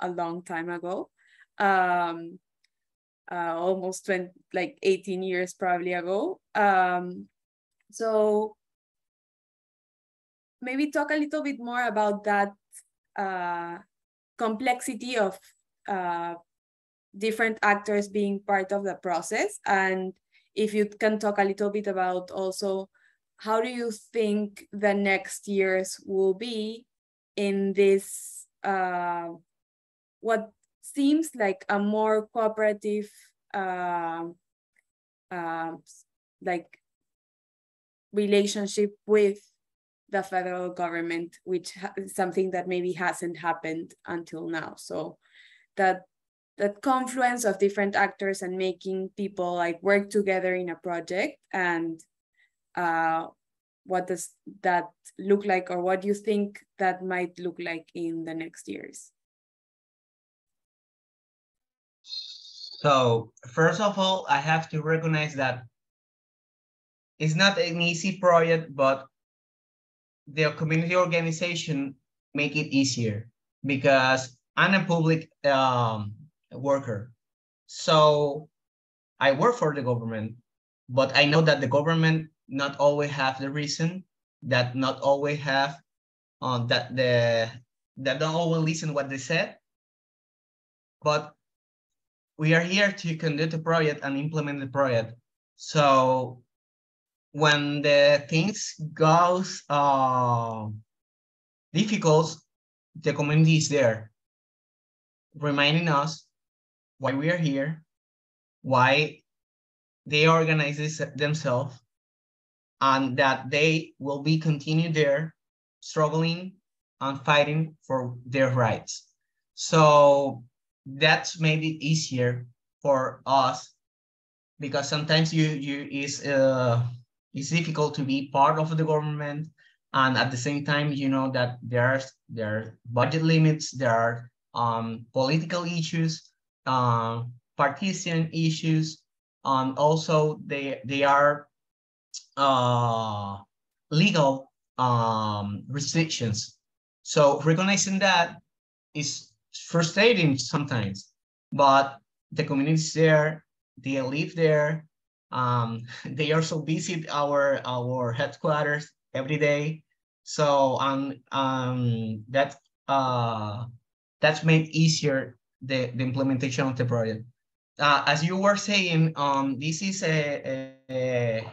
a long time ago. Um, uh, almost 20, like 18 years probably ago. Um, so maybe talk a little bit more about that uh, complexity of uh, different actors being part of the process and if you can talk a little bit about also how do you think the next years will be in this uh, what seems like a more cooperative uh, uh, like relationship with the federal government, which is something that maybe hasn't happened until now. So that that confluence of different actors and making people like work together in a project and uh, what does that look like or what do you think that might look like in the next years?
So first of all, I have to recognize that it's not an easy project, but the community organization make it easier because I'm a public um, worker. So I work for the government, but I know that the government not always have the reason that not always have um, that the that don't always listen what they said. But we are here to conduct the project and implement the project. So when the things goes uh, difficult, the community is there, reminding us why we are here, why they organize this themselves, and that they will be continued there, struggling and fighting for their rights. So that's made it easier for us because sometimes you you is uh it's difficult to be part of the government and at the same time you know that there are there are budget limits there are um political issues uh, partisan issues and also they they are uh legal um restrictions so recognizing that is frustrating sometimes, but the communities there, they live there. Um, *laughs* they also visit our our headquarters every day. So um, um that uh that's made easier the, the implementation of the project. Uh, as you were saying, um, this is a, a, a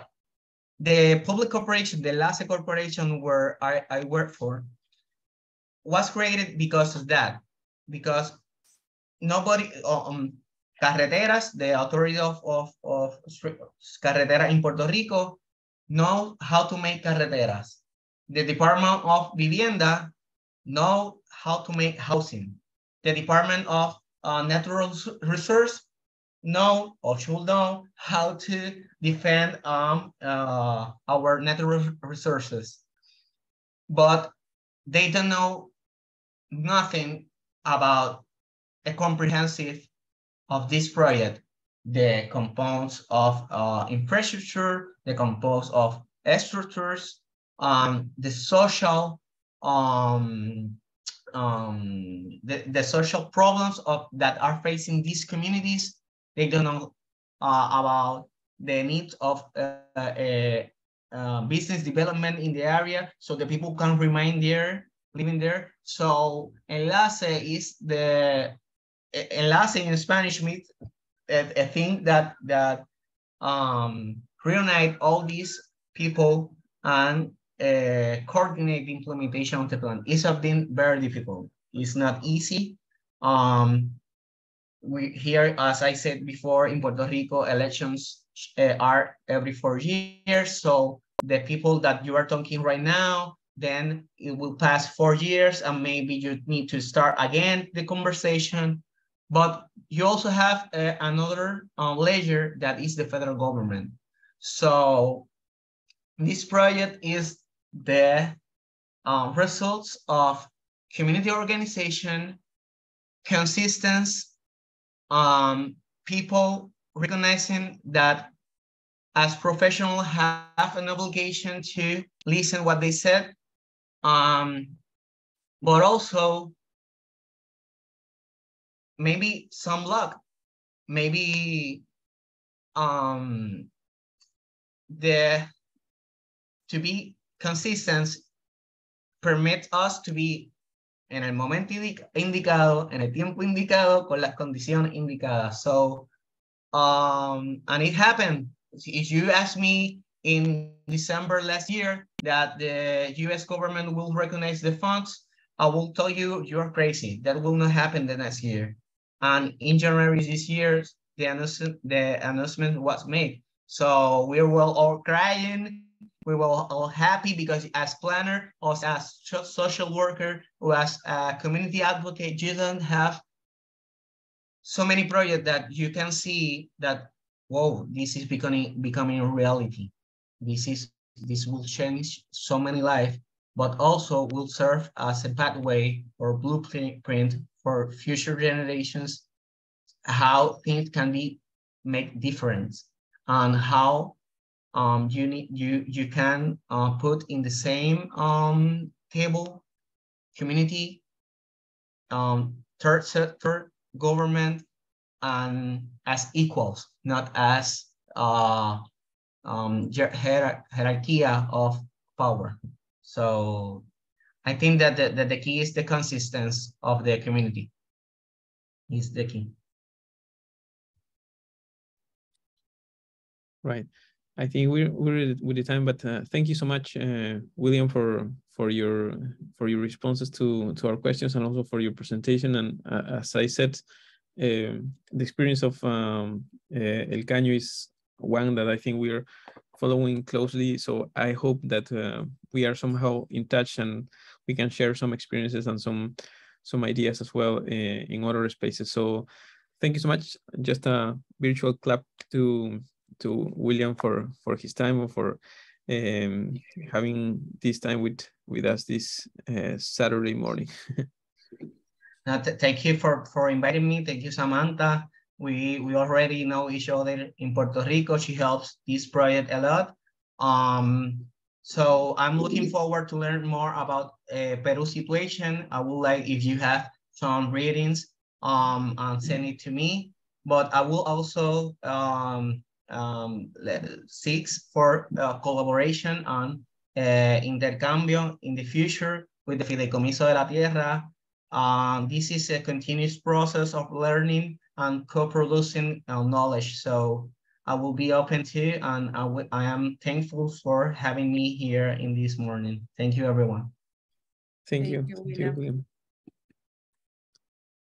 the public corporation, the last corporation where I, I work for, was created because of that because nobody um carreteras, the authority of, of, of carretera in Puerto Rico know how to make carreteras. The Department of Vivienda know how to make housing. The Department of uh, Natural Resource know or should know how to defend um, uh, our natural resources. But they don't know nothing about a comprehensive of this project, the components of uh, infrastructure, the components of structures, um, the social, um, um, the, the social problems of that are facing these communities. They don't know uh, about the needs of uh, a, uh, business development in the area so the people can remain there living there. So enlace is the enlace in Spanish means a, a thing that that um, reunite all these people and uh, coordinate the implementation of the plan. It's something very difficult. It's not easy. Um, we here, as I said before, in Puerto Rico, elections uh, are every four years. So the people that you are talking right now, then it will pass four years and maybe you need to start again the conversation. But you also have uh, another uh, layer that is the federal government. So this project is the uh, results of community organization, consistency, um, people recognizing that as professionals have an obligation to listen what they said um, but also maybe some luck, maybe um, the to be consistent permits us to be en el momento indicado, en el tiempo indicado, con las condiciones indicadas. So, um, and it happened. If you ask me in December last year that the US government will recognize the funds, I will tell you you're crazy. That will not happen the next year. And in January this year, the announcement, the announcement was made. So we were all crying. We were all happy because as planner, or as social worker, or as a community advocate, you don't have so many projects that you can see that, whoa, this is becoming becoming a reality. This is this will change so many lives, but also will serve as a pathway or blueprint for future generations, how things can be make difference and how um, you need you you can uh, put in the same um, table community, um, third sector, government, and as equals, not as uh, um, hier hierarchy of power. So I think that the, that the key is the consistency of the community is the key.
Right. I think we're we're with the time, but uh, thank you so much, uh, William, for for your for your responses to to our questions and also for your presentation. And uh, as I said, um, the experience of um, uh, El Caño is one that I think we're following closely. So I hope that uh, we are somehow in touch and we can share some experiences and some some ideas as well uh, in other spaces. So thank you so much. Just a virtual clap to to William for for his time or for um, having this time with with us this uh, Saturday morning. *laughs*
now, thank you for for inviting me. Thank you, Samantha. We we already know each other in Puerto Rico. She helps this project a lot. Um, so I'm looking forward to learn more about uh, Peru situation. I would like if you have some readings um and send it to me. But I will also um um, seeks for uh, collaboration and uh, intercambio in the future with the Fideicomiso de la Tierra. Um, this is a continuous process of learning and co-producing uh, knowledge. So I will be open to, and I, I am thankful for having me here in this morning. Thank you, everyone.
Thank, Thank you. you Thank you, William.